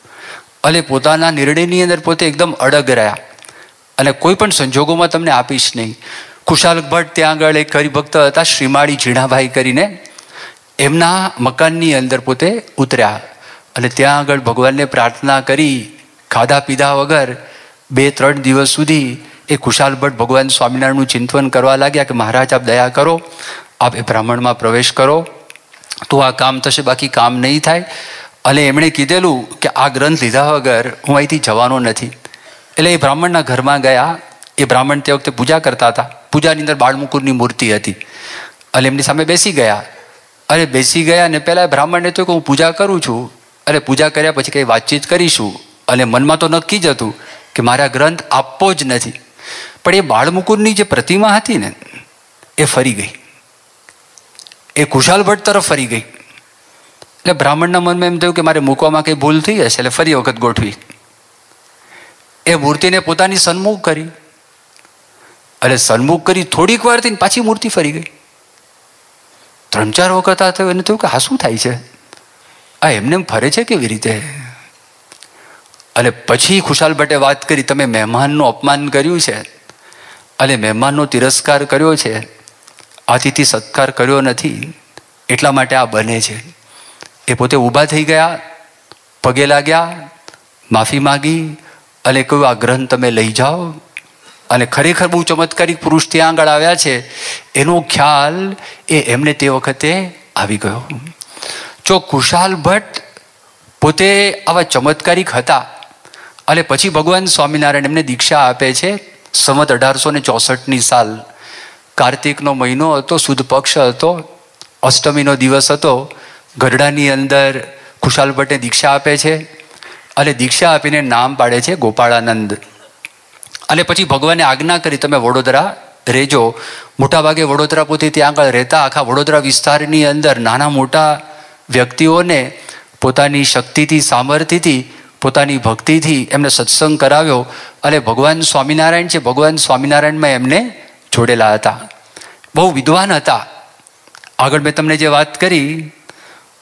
અને પોતાના નિર્ણયની અંદર પોતે એકદમ અડગ રહ્યા. અને કોઈ પણ સંજોગોમાં તમને આપીશ નહીં. કુશાલ ભટ્ટ ત્યાં આગળ એક હરિભક્ત હતા, શ્રીમાળી ઝીણાભાઈ કરીને. એમના મકાનની અંદર પોતે ઉતર્યા અને ત્યાં આગળ ભગવાનને પ્રાર્થના કરી ખાધા પીધા વગર બે ત્રણ દિવસ સુધી એ કુશાલ ભટ્ટ ભગવાન સ્વામિનારાયણનું ચિંતન કરવા લાગ્યા કે મહારાજ આપ દયા કરો, આપ એ બ્રાહ્મણમાં પ્રવેશ કરો, તો આ કામ થશે, બાકી કામ નહીં થાય. અને એમણે કીધેલું કે આ ગ્રંથ લીધા વગર હું અહીંથી જવાનો નથી. એટલે એ બ્રાહ્મણના ઘરમાં ગયા. એ બ્રાહ્મણ તે વખતે પૂજા કરતા હતા. પૂજાની અંદર બાળમુકુરની મૂર્તિ હતી. અને એમની સામે બેસી ગયા. અને બેસી ગયા અને પહેલાં બ્રાહ્મણને તો હું પૂજા કરું છું. અરે પૂજા કર્યા પછી કંઈ વાતચીત કરીશું? અને મનમાં તો નક્કી જ હતું કે મારા ગ્રંથ આપવો જ નથી. પણ એ બાળમુકુરની જે પ્રતિમા હતી ને, એ ફરી ગઈ. એ કુશાલ ભટ્ટ તરફ ફરી ગઈ. એટલે બ્રાહ્મણના મનમાં એમ થયું કે મારે મૂકવામાં કંઈ ભૂલ થઈ હશે, એટલે ફરી વખત ગોઠવી. એ મૂર્તિને પોતાની સન્મુખ કરી. એટલે સન્મુખ કરી થોડીક વાર થઈને પાછી મૂર્તિ ફરી ગઈ. ત્રણ ચાર વખત આ થયું. એને થયું કે આ શું થાય છે? આ એમને ફરે છે કેવી રીતે? અને પછી ખુશાલ ભટ્ટે વાત કરી, તમે મહેમાનનું અપમાન કર્યું છે. અને મહેમાનનો તિરસ્કાર કર્યો છે. આતિથિ સત્કાર કર્યો નથી. એટલા માટે આ બને છે. એ પોતે ઊભા થઈ ગયા, પગે લાગ્યા, માફી માગી અને કહ્યું, આ ગ્રંથ તમે લઈ જાઓ. અને ખરેખર બહુ ચમત્કારિક પુરુષ ત્યાં આગળ આવ્યા છે. એનો ખ્યાલ એ એમને તે વખતે આવી ગયો. જો કુશાલ ભટ્ટ પોતે આવા ચમત્કારિક હતા અને પછી ભગવાન સ્વામિનારાયણ એમને દીક્ષા આપે છે, સંવત અઢારસો ને ચોસઠની સાલ. કાર્તિકનો મહિનો હતો, સુદ પક્ષ હતો, અષ્ટમીનો દિવસ હતો, ગઢડાની અંદર ખુશાલ ભટ્ટે દીક્ષા આપે છે અને દીક્ષા આપીને નામ પાડે છે ગોપાળાનંદ. અને પછી ભગવાને આજ્ઞા કરી, તમે વડોદરા રહેજો. મોટાભાગે વડોદરા પોતે ત્યાં આગળ રહેતા, આખા વડોદરા વિસ્તારની અંદર નાના મોટા વ્યક્તિઓને પોતાની શક્તિથી, સામર્થ્યથી, પોતાની ભક્તિથી એમને સત્સંગ કરાવ્યો અને ભગવાન સ્વામિનારાયણ છે, ભગવાન સ્વામિનારાયણમાં એમને જોડેલા હતા. બહુ વિદ્વાન હતા. આગળ મેં તમને જે વાત કરી,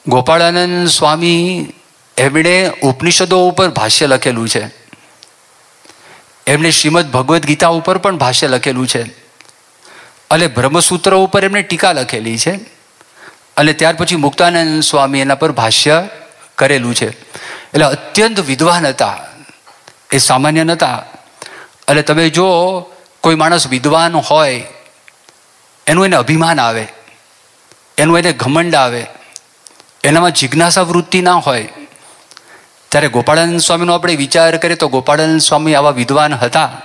ગોપાળાનંદ સ્વામી એમણે ઉપનિષદો ઉપર ભાષ્ય લખેલું છે. એમણે શ્રીમદ ભગવદ્ ગીતા ઉપર પણ ભાષ્ય લખેલું છે. અને બ્રહ્મસૂત્ર ઉપર એમણે ટીકા લખેલી છે. અને ત્યાર પછી મુક્તાનંદ સ્વામી એના પર ભાષ્ય કરેલું છે. એટલે અત્યંત વિદ્વાન હતા. એ સામાન્ય નહોતા એટલે તમે જો કોઈ માણસ વિદ્વાન હોય, એનું એને અભિમાન આવે, એનું એને ઘમંડ આવે, એનામાં જિજ્ઞાસા વૃત્તિ ના હોય ત્યારે ગોપાળાનંદ સ્વામીનો આપણે વિચાર કરીએ તો ગોપાળાનંદ સ્વામી આવા વિદ્વાન હતા.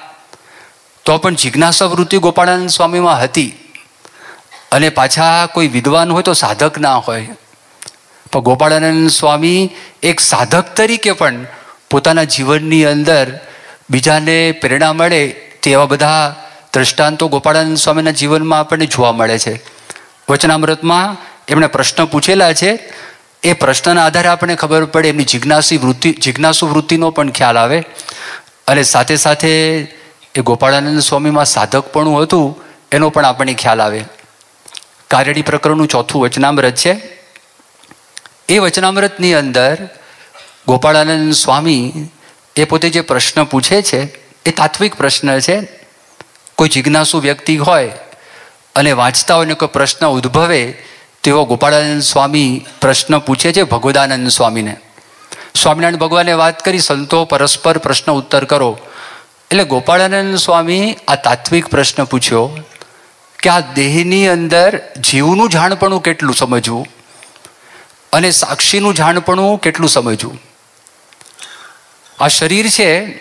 તો પણ જિજ્ઞાસા વૃત્તિ ગોપાળાનંદ સ્વામીમાં હતી. અને પાછા કોઈ વિદ્વાન હોય તો સાધક ના હોય. પણ ગોપાળાનંદ સ્વામી એક સાધક તરીકે પણ પોતાના જીવનની અંદર બીજાને પ્રેરણા મળે તેવા બધા દ્રષ્ટાંતો ગોપાળાનંદ સ્વામીના જીવનમાં આપણને જોવા મળે છે. વચનામૃતમાં એમણે પ્રશ્ન પૂછેલા છે એ પ્રશ્નના આધારે આપણને ખબર પડે, એમની જિજ્ઞાસી વૃત્તિ, જિજ્ઞાસુ વૃત્તિનો પણ ખ્યાલ આવે. અને સાથે સાથે એ ગોપાળાનંદ સ્વામીમાં સાધકપણું હતું, એનો પણ આપણને ખ્યાલ આવે. કારેડી પ્રકરણનું ચોથું વચનામૃત છે. એ વચનામૃતની અંદર ગોપાળાનંદ સ્વામી એ પોતે જે પ્રશ્ન પૂછે છે, એ તાત્વિક પ્રશ્ન છે. કોઈ જિજ્ઞાસુ વ્યક્તિ હોય અને વાંચતા હોય કોઈ પ્રશ્ન ઉદ્ભવે તેવો ગોપાળાનંદ સ્વામી પ્રશ્ન પૂછે છે ભગવદાનંદ સ્વામીને. સ્વામિનારાયણ ભગવાને વાત કરી, સંતો, પરસ્પર પ્રશ્ન ઉત્તર કરો. એટલે ગોપાળાનંદ સ્વામી આ તાત્વિક પ્રશ્ન પૂછ્યો કે આ દેહની અંદર જીવનું જાણપણું કેટલું સમજવું? અને સાક્ષીનું જાણપણું કેટલું સમજવું? આ શરીર છે,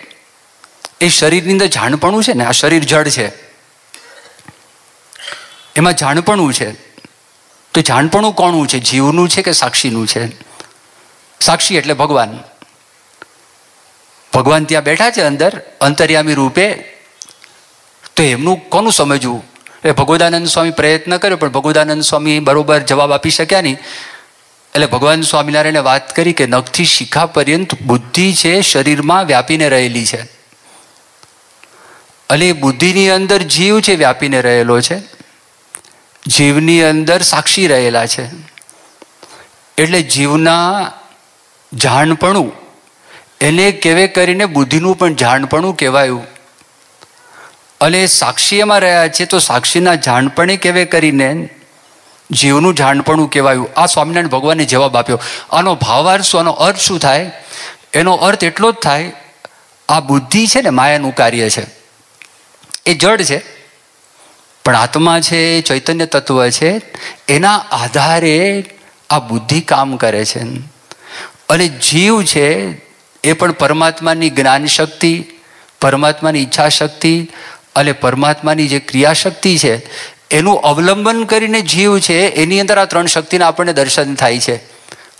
એ શરીરની અંદર જાણપણું છે ને? આ શરીર જડ છે. એમાં જાણપણું છે. તો જાણપણું કોણું છે? જીવનું છે કે સાક્ષીનું છે? સાક્ષી એટલે ભગવાન. ભગવાન ત્યાં બેઠા છે અંદર, અંતર્યામી રૂપે. તો એમનું કોનું સમજવું? એ ભગવદાનંદ સ્વામી પ્રયત્ન કર્યો, પણ ભગવદાનંદ સ્વામી બરોબર જવાબ આપી શક્યા નહીં. એટલે ભગવાન સ્વામિનારાયણે વાત કરી કે નખથી શિખા પર્યંત બુદ્ધિ છે શરીરમાં વ્યાપીને રહેલી છે. એટલે બુદ્ધિની અંદર જીવ છે વ્યાપીને રહેલો છે. જીવની અંદર સાક્ષી રહેલા છે. એટલે જીવના જાણપણું, એને કેવે કરીને બુદ્ધિનું પણ જાણપણું કહેવાયું. અને સાક્ષી એમાં રહ્યા છે તો સાક્ષીના જાણપણે કેવે કરીને જીવનું જાણપણું કહેવાયું. આ સ્વામિનારાયણ ભગવાને જવાબ આપ્યો. આનો ભાવાર્થ શું, આનો અર્થ શું થાય? એનો અર્થ એટલો જ થાય, આ બુદ્ધિ છે ને, માયાનું કાર્ય છે. એ જડ છે. પણ આત્મા છે, ચૈતન્ય તત્વ છે, એના આધારે આ બુદ્ધિ કામ કરે છે. અને જીવ છે, એ પણ પરમાત્માની જ્ઞાન શક્તિ પરમાત્માની ઈચ્છા શક્તિ અને પરમાત્માની જે ક્રિયાશક્તિ છે, એનું અવલંબન કરીને જીવ છે, એની અંદર આ ત્રણ શક્તિના આપણને દર્શન થાય છે.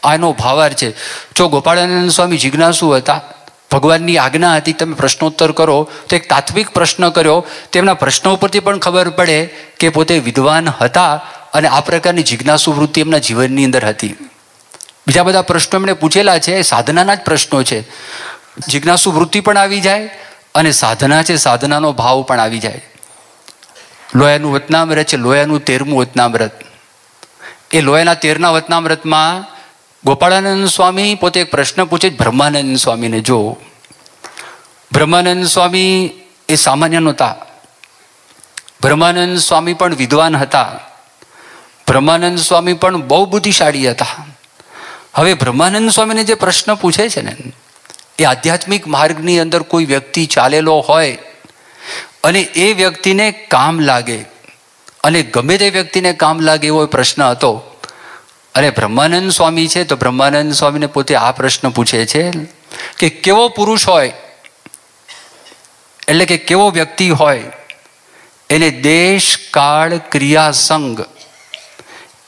આનો ભાવાર છે. જો ગોપાળાનંદ સ્વામી જિજ્ઞાસુ હતા ભગવાનની આજ્ઞા હતી, તમે પ્રશ્નોત્તર કરો. તો એક તાત્વિક પ્રશ્ન કર્યો. તેમના પ્રશ્નો ઉપરથી પણ ખબર પડે કે પોતે વિદ્વાન હતા અને આ પ્રકારની જિજ્ઞાસુ વૃત્તિ એમના જીવનની અંદર હતી. બીજા બધા પ્રશ્નો એમણે પૂછેલા છે, એ સાધનાના જ પ્રશ્નો છે. જિજ્ઞાસુ વૃત્તિ પણ આવી જાય અને સાધના છે, સાધનાનો ભાવ પણ આવી જાય. લોયાનું વતનામ્રત છે, લોયાનું તેરમું વતનામ્રત એ લોયાના તેરના વતનામૃતમાં ગોપાળાનંદ સ્વામી પોતે એક પ્રશ્ન પૂછે બ્રહ્માનંદ સ્વામીને, જો બ્રહ્માનંદ સ્વામી એ સામાન્ય નહોતા. બ્રહ્માનંદ સ્વામી પણ વિદ્વાન હતા. બ્રહ્માનંદ સ્વામી પણ બહુ બુદ્ધિશાળી હતા. હવે બ્રહ્માનંદ સ્વામીને જે પ્રશ્ન પૂછે છે ને, એ આધ્યાત્મિક માર્ગની અંદર કોઈ વ્યક્તિ ચાલેલો હોય અને એ વ્યક્તિને કામ લાગે અને ગમે તે વ્યક્તિને કામ લાગે એવો પ્રશ્ન હતો અને બ્રહ્માનંદ સ્વામી છે તો બ્રહ્માનંદ સ્વામીને પોતે આ પ્રશ્ન પૂછે છે કે કેવો પુરુષ હોય? એટલે કે કેવો વ્યક્તિ હોય? એને દેશ, કાળ, ક્રિયા, સંગ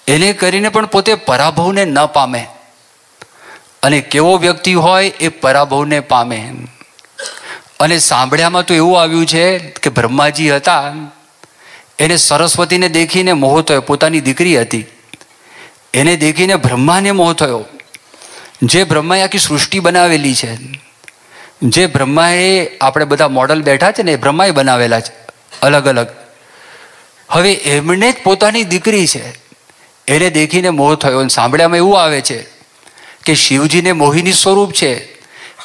એને કરીને પણ પોતે પરાભવને ન પામે. અને કેવો વ્યક્તિ હોય એ પરાભવને પામે. અને સાંભળ્યામાં તો એવું આવ્યું છે કે બ્રહ્માજી હતા, એને સરસ્વતીને દેખીને મોહ થયો પોતાની દીકરી હતી. એને દેખીને બ્રહ્માને મોહ થયો. જે બ્રહ્માએ આખી સૃષ્ટિ બનાવેલી છે. જે બ્રહ્માએ આપણે બધા મોડલ બેઠા છે ને એ બ્રહ્માએ બનાવેલા છે. અલગ અલગ. હવે એમણે જ પોતાની દીકરી છે. એને દેખીને મોહ થયો. અને સાંભળ્યામાં એવું આવે છે કે શિવજીને મોહિની સ્વરૂપ છે.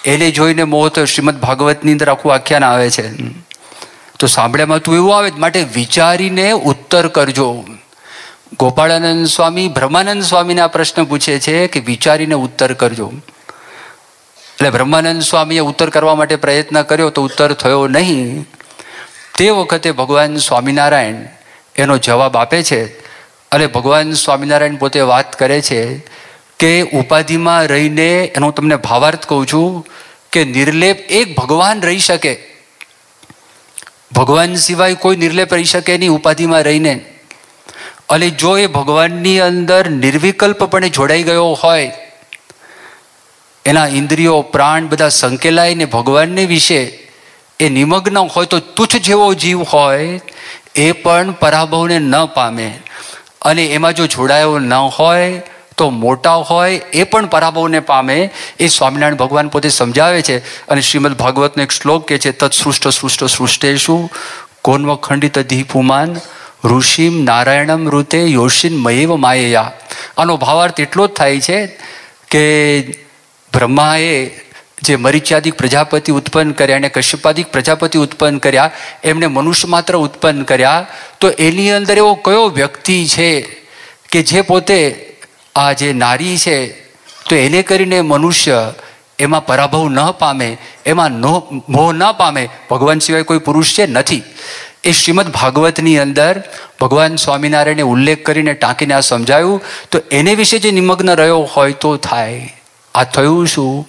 એને જોઈને મોહ થયો. શ્રીમદ ભાગવતની અંદર આખું આખ્યાન આવે છે. તો સાંભળ્યામાં તું એવું આવે માટે વિચારીને ઉત્તર કરજો. ગોપાળાનંદ સ્વામી, બ્રહ્માનંદ સ્વામીને આ પ્રશ્ન પૂછે છે કે વિચારીને ઉત્તર કરજો. એટલે બ્રહ્માનંદ સ્વામીએ ઉત્તર કરવા માટે પ્રયત્ન કર્યો તો ઉત્તર થયો નહીં. તે વખતે ભગવાન સ્વામિનારાયણ એનો જવાબ આપે છે અને ભગવાન સ્વામિનારાયણ પોતે વાત કરે છે કે ઉપાધિમાં રહીને એનો તમને ભાવાર્થ કહું છું, કે નિર્લેપ એક ભગવાન રહી શકે. ભગવાન સિવાય કોઈ નિર્લેપ રહી શકે નહીં ઉપાધિમાં રહીને. અને જો એ ભગવાનની અંદર નિર્વિકલ્પપણે જોડાઈ ગયો હોય, એના ઇન્દ્રિયો, પ્રાણ બધા સંકેલાઈને ભગવાનને વિશે એ નિમગ્ન હોય તો તુચ્છ જેવો જીવ હોય, એ પણ પરાભવને ન પામે. અને એમાં જો જોડાયો ન હોય, તો મોટા હોય, એ પણ પરાભવને પામે. એ સ્વામિનારાયણ ભગવાન પોતે સમજાવે છે અને શ્રીમદ ભાગવતનો એક શ્લોક કે છે, તત્સૃષ્ટ સૃષ્ટ સૃષ્ટેશુ કોન્વ ખંડિત દીપુમાન ઋષિમ નારાયણમ ઋતે યોશિન મયેવ માયયા. આનો ભાવાર્થ એટલો જ થાય છે કે બ્રહ્માએ જે મરીચ્યાદિક પ્રજાપતિ ઉત્પન્ન કર્યા અને કશ્યપાદિક પ્રજાપતિ ઉત્પન્ન કર્યા એમણે મનુષ્ય માત્ર ઉત્પન્ન કર્યા, તો એની અંદર એવો કયો વ્યક્તિ છે કે જે પોતે આ જે નારી છે, તો એને કરીને મનુષ્ય એમાં પરાભવ ન પામે, એમાં નો, મોહ ન પામે. ભગવાન સિવાય કોઈ પુરુષ છે નથી. એ શ્રીમદ ભાગવતની અંદર ભગવાન સ્વામિનારાયણે ઉલ્લેખ કરીને ટાંકીને આ સમજાયું, તો એને વિશે જે નિમગ્ન રહ્યો હોય તો થાય. આ થયું શું?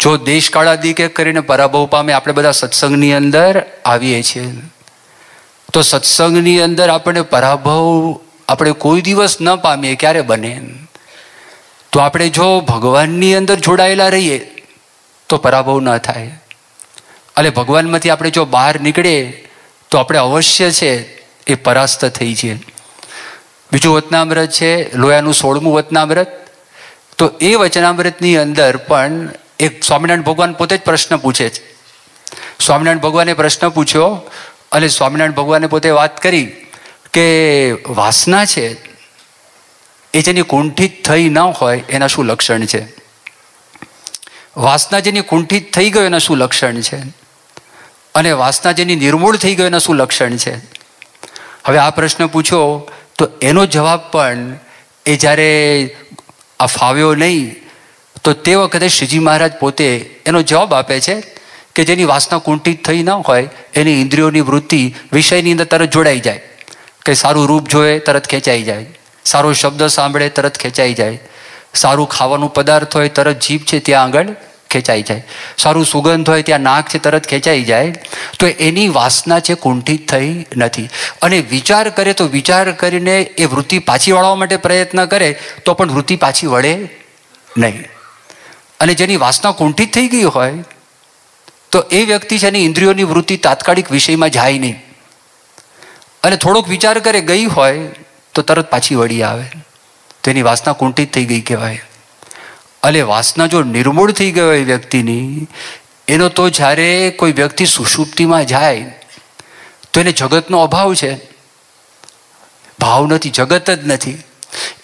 જો દેશકાળાદિકે કરીને પરાભવ પામે આપણે બધા સત્સંગની અંદર આવીએ છીએ, તો સત્સંગની અંદર આપણે પરાભવ આપણે કોઈ દિવસ ન પામીએ, ક્યારે બને? તો આપણે જો ભગવાનની અંદર જોડાયેલા રહીએ, તો પરાભવ ન થાય. અને ભગવાનમાંથી આપણે જો બહાર નીકળીએ તો આપણે અવશ્ય છે એ પરાસ્ત થઈ છીએ બીજું વચનામૃત છે, લોયાનું સોળમું વચનામૃત. તો એ વચનામૃતની અંદર પણ એક સ્વામિનારાયણ ભગવાન પોતે જ પ્રશ્ન પૂછે છે. સ્વામિનારાયણ ભગવાને પ્રશ્ન પૂછ્યો, અને સ્વામિનારાયણ ભગવાને પોતે વાત કરી કે વાસના છે, એ જેની કુંઠિત થઈ ન હોય એના શું લક્ષણ છે? વાસના જેની કુંઠિત થઈ ગયો એના શું લક્ષણ છે? અને વાસના જેની નિર્મૂળ થઈ ગયો એના શું લક્ષણ છે? હવે આ પ્રશ્ન પૂછો, તો એનો જવાબ પણ એ જ્યારે આ ફાવ્યો નહીં, તો તે વખતે શ્રીજી મહારાજ પોતે એનો જવાબ આપે છે કે જેની વાસના કુંઠિત થઈ ન હોય, એની ઇન્દ્રિયોની વૃત્તિ વિષયની અંદર તરત જોડાઈ જાય. કે સારું રૂપ જોવે તરત ખેંચાઈ જાય. સારો શબ્દ સાંભળે તરત ખેંચાઈ જાય. સારું ખાવાનું પદાર્થ હોય તરત જીભ છે ત્યાં આગળ ખેંચાઈ જાય. સારું સુગંધ હોય ત્યાં નાક છે તરત ખેંચાઈ જાય. તો એની વાસના છે કુંઠિત થઈ નથી. અને વિચાર કરે તો વિચાર કરીને એ વૃત્તિ પાછી વળવા માટે પ્રયત્ન કરે તો પણ વૃત્તિ પાછી વળે નહીં. અને જેની વાસના કુંઠિત થઈ ગઈ હોય તો એ વ્યક્તિ છે એની ઇન્દ્રિયોની વૃત્તિ તાત્કાલિક વિષયમાં જાય નહીં. અને થોડોક વિચાર કરે ગઈ હોય તો તરત પાછી વળી આવે. તો એની વાસના કુંઠિત થઈ ગઈ કહેવાય. અને વાસના જો નિર્મૂળ થઈ ગયો એ વ્યક્તિની, એનો તો જ્યારે કોઈ વ્યક્તિ સુષુપ્તિમાં જાય, તો એને જગતનો અભાવ છે. ભાવ નથી, જગત જ નથી.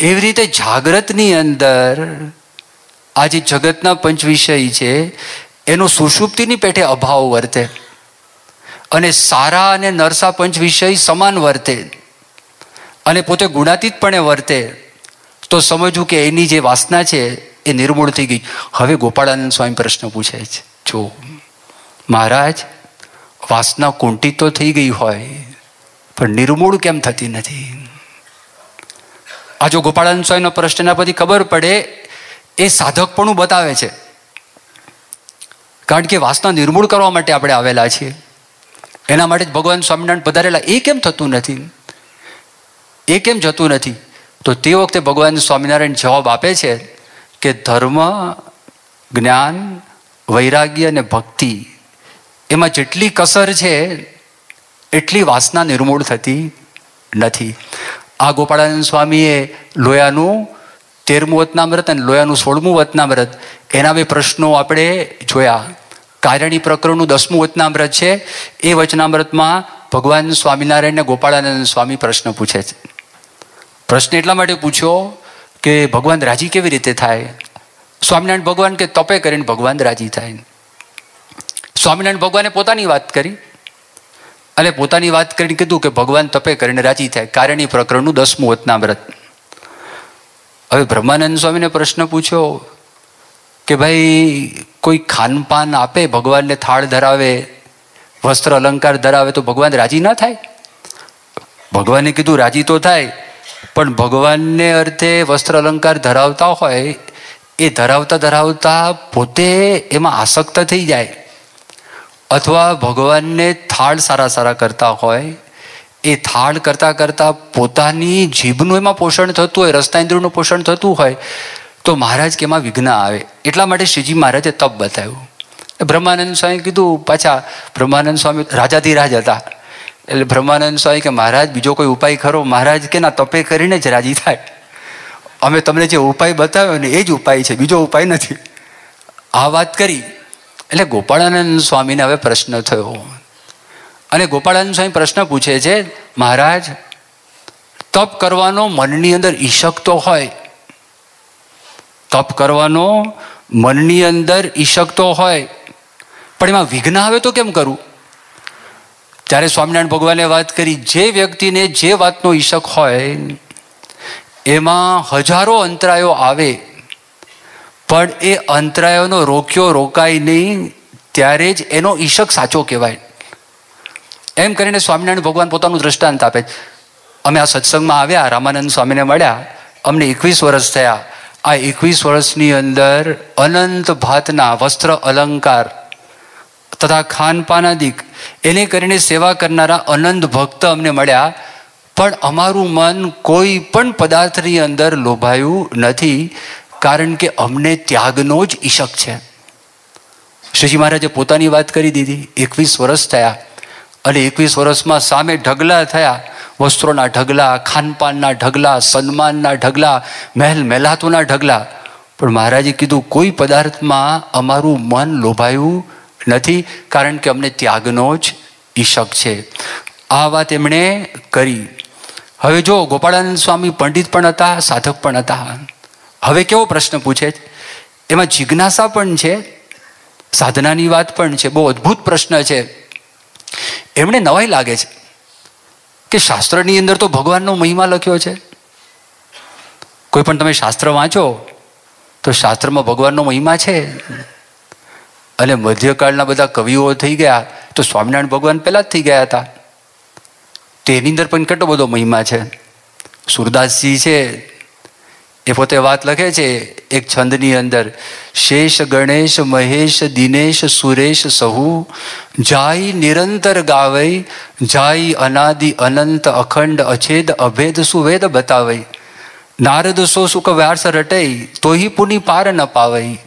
એવી રીતે જાગ્રતની અંદર આ જે જગતના પંચ વિષય છે, એનો સુષુપ્તિની પેઠે અભાવ વર્તે. અને સારા અને નરસા પંચ વિષય સમાન વર્તે. અને પોતે ગુણાતીતપણે વર્તે. તો સમજવું કે એની જે વાસના છે એ નિર્મૂળ થઈ ગઈ. હવે ગોપાળાનંદ સ્વામી પ્રશ્ન પૂછે છે, જો મહારાજ, વાસના કુંટી તો થઈ ગઈ હોય, પણ નિર્મૂળ કેમ થતી નથી? આ જો ગોપાળાનંદ સ્વામીનો પ્રશ્નના પછી ખબર પડે, એ સાધકપણું બતાવે છે. કારણ કે વાસના નિર્મૂળ કરવા માટે આપણે આવેલા છીએ. એના માટે જ ભગવાન સ્વામિનારાયણ પધારેલા. એ કેમ થતું નથી? એ કેમ જતું નથી? તો તે વખતે ભગવાન સ્વામિનારાયણ જવાબ આપે છે કે ધર્મ, જ્ઞાન, વૈરાગ્ય અને ભક્તિ એમાં જેટલી કસર છે, એટલી વાસના નિર્મૂળ થતી નથી. આ ગોપાળાનંદ સ્વામીએ લોયાનું તેરમું વતનામૃત અને લોયાનું સોળમું વતનામૃત એના બે પ્રશ્નો આપણે જોયા. કારણી પ્રકરણનું દસમું વચનામૃત છે, એ વચનામૃતમાં ભગવાન સ્વામિનારાયણને ગોપાળાનંદ સ્વામી પ્રશ્ન પૂછે છે. પ્રશ્ન એટલા માટે પૂછ્યો કે ભગવાન રાજી કેવી રીતે થાય? સ્વામિનારાયણ ભગવાન કે તપે કરીને ભગવાન રાજી થાય? સ્વામિનારાયણ ભગવાને પોતાની વાત કરી. અને પોતાની વાત કરીને કીધું કે ભગવાન તપે કરીને રાજી થાય. કારણી પ્રકરણનું દસમું વ્રત હવે બ્રહ્માનંદ સ્વામીને પ્રશ્ન પૂછ્યો કે ભાઈ, કોઈ ખાનપાન આપે ભગવાનને થાળ ધરાવે, વસ્ત્ર અલંકાર ધરાવે તો ભગવાન રાજી ના થાય? ભગવાને કીધું રાજી તો થાય પણ ભગવાનને અર્થે વસ્ત્ર અલંકાર ધરાવતા હોય, એ ધરાવતા ધરાવતા પોતે એમાં આસક્ત થઈ જાય. અથવા ભગવાનને થાળ સારા સારા કરતા હોય, એ થાળ કરતાં કરતાં પોતાની જીભનું એમાં પોષણ થતું હોય રસ્તા ઇન્દ્રનું પોષણ થતું હોય, તો મહારાજ કે એમાં વિઘ્ન આવે. એટલા માટે શ્રીજી મહારાજે તપ બતાવ્યું. બ્રહ્માનંદ સ્વામી કીધું, પાછા બ્રહ્માનંદ સ્વામી રાજાધિરાજ હતા. એટલે બ્રહ્માનંદ સ્વામી કે, મહારાજ, બીજો કોઈ ઉપાય ખરો? મહારાજ કે, ના, તપે કરીને જ રાજી થાય. અમે તમને જે ઉપાય બતાવ્યો ને, એ જ ઉપાય છે, બીજો ઉપાય નથી. આ વાત કરી. એટલે ગોપાળાનંદ સ્વામીને હવે પ્રશ્ન થયો. અને ગોપાળાનંદ સ્વામી પ્રશ્ન પૂછે છે, મહારાજ, તપ કરવાનો મનની અંદર ઈશક તો હોય? તપ કરવાનો મનની અંદર ઈશક તો હોય? પણ એમાં વિઘ્ન આવે તો કેમ કરવું ત્યારે સ્વામિનારાયણ ભગવાને વાત કરી, જે વ્યક્તિને જે વાતનો ઈશક હોય, એમાં હજારો અંતરાયો આવે, પણ એ અંતરાયોનો રોક્યો, રોકાય નહીં, ત્યારે જ એનો ઈશક સાચો કહેવાય. એમ કરીને સ્વામિનારાયણ ભગવાન પોતાનું દ્રષ્ટાંત આપે અમે આ સત્સંગમાં આવ્યા, રામાનંદ સ્વામીને મળ્યા, અમને એકવીસ વર્ષ થયા. આ એકવીસ વર્ષની અંદર અનંત ભાતના વસ્ત્ર અલંકાર તથા ખાનપાનાદિક એને કરીને સેવા કરનારા અનંત ભક્ત અમને મળ્યા, પણ અમારું મન કોઈ પણ પદાર્થની અંદર લોભાયું નથી, કારણ કે અમને ત્યાગનો જ ઈશક છે. શ્રીજી મહારાજે પોતાની વાત કરી દીધી, એકવીસ વર્ષ થયા. અને એકવીસ વર્ષમાં સામે ઢગલા થયા, વસ્ત્રોના ઢગલા, ખાનપાનના ઢગલા, સન્માનના ઢગલા, મહેલ મહેલાતોના ઢગલા. પણ મહારાજે કીધું, કોઈ પદાર્થમાં અમારું મન લોભાયું નથી, કારણ કે અમને ત્યાગનો જ ઈશક છે. આ વાત એમણે કરી. હવે જો ગોપાળાનંદ સ્વામી પંડિત પણ હતા, સાધક પણ હતા. હવે કેવો પ્રશ્ન પૂછે એમાં જિજ્ઞાસા પણ છે, સાધનાની વાત પણ છે, બહુ અદ્ભુત પ્રશ્ન છે. એમણે નવાઈ લાગે છે કે શાસ્ત્રની અંદર તો ભગવાનનો મહિમા લખ્યો છે. કોઈ પણ તમે શાસ્ત્ર વાંચો, તો શાસ્ત્રમાં ભગવાનનો મહિમા છે. અને મધ્યકાળના બધા કવિઓ થઈ ગયા તો સ્વામિનારાયણ ભગવાન પહેલાં જ થઈ ગયા હતા. તેની અંદર પણ કેટલો બધો મહિમા છે. સુરદાસજી છે, એ પોતે વાત લખે છે, એક છંદની અંદર, શેષ ગણેશ મહેશ દિનેશ સુરેશ સહુ જાય નિરંતર ગાવઈ જાય અનાદિ અનંત અખંડ અછેદ અભેદ સુવેદ બતાવઈ. નારદ સો સુખ વ્યાસ રટઈ, તોહી પુની પાર ન પાવઈ.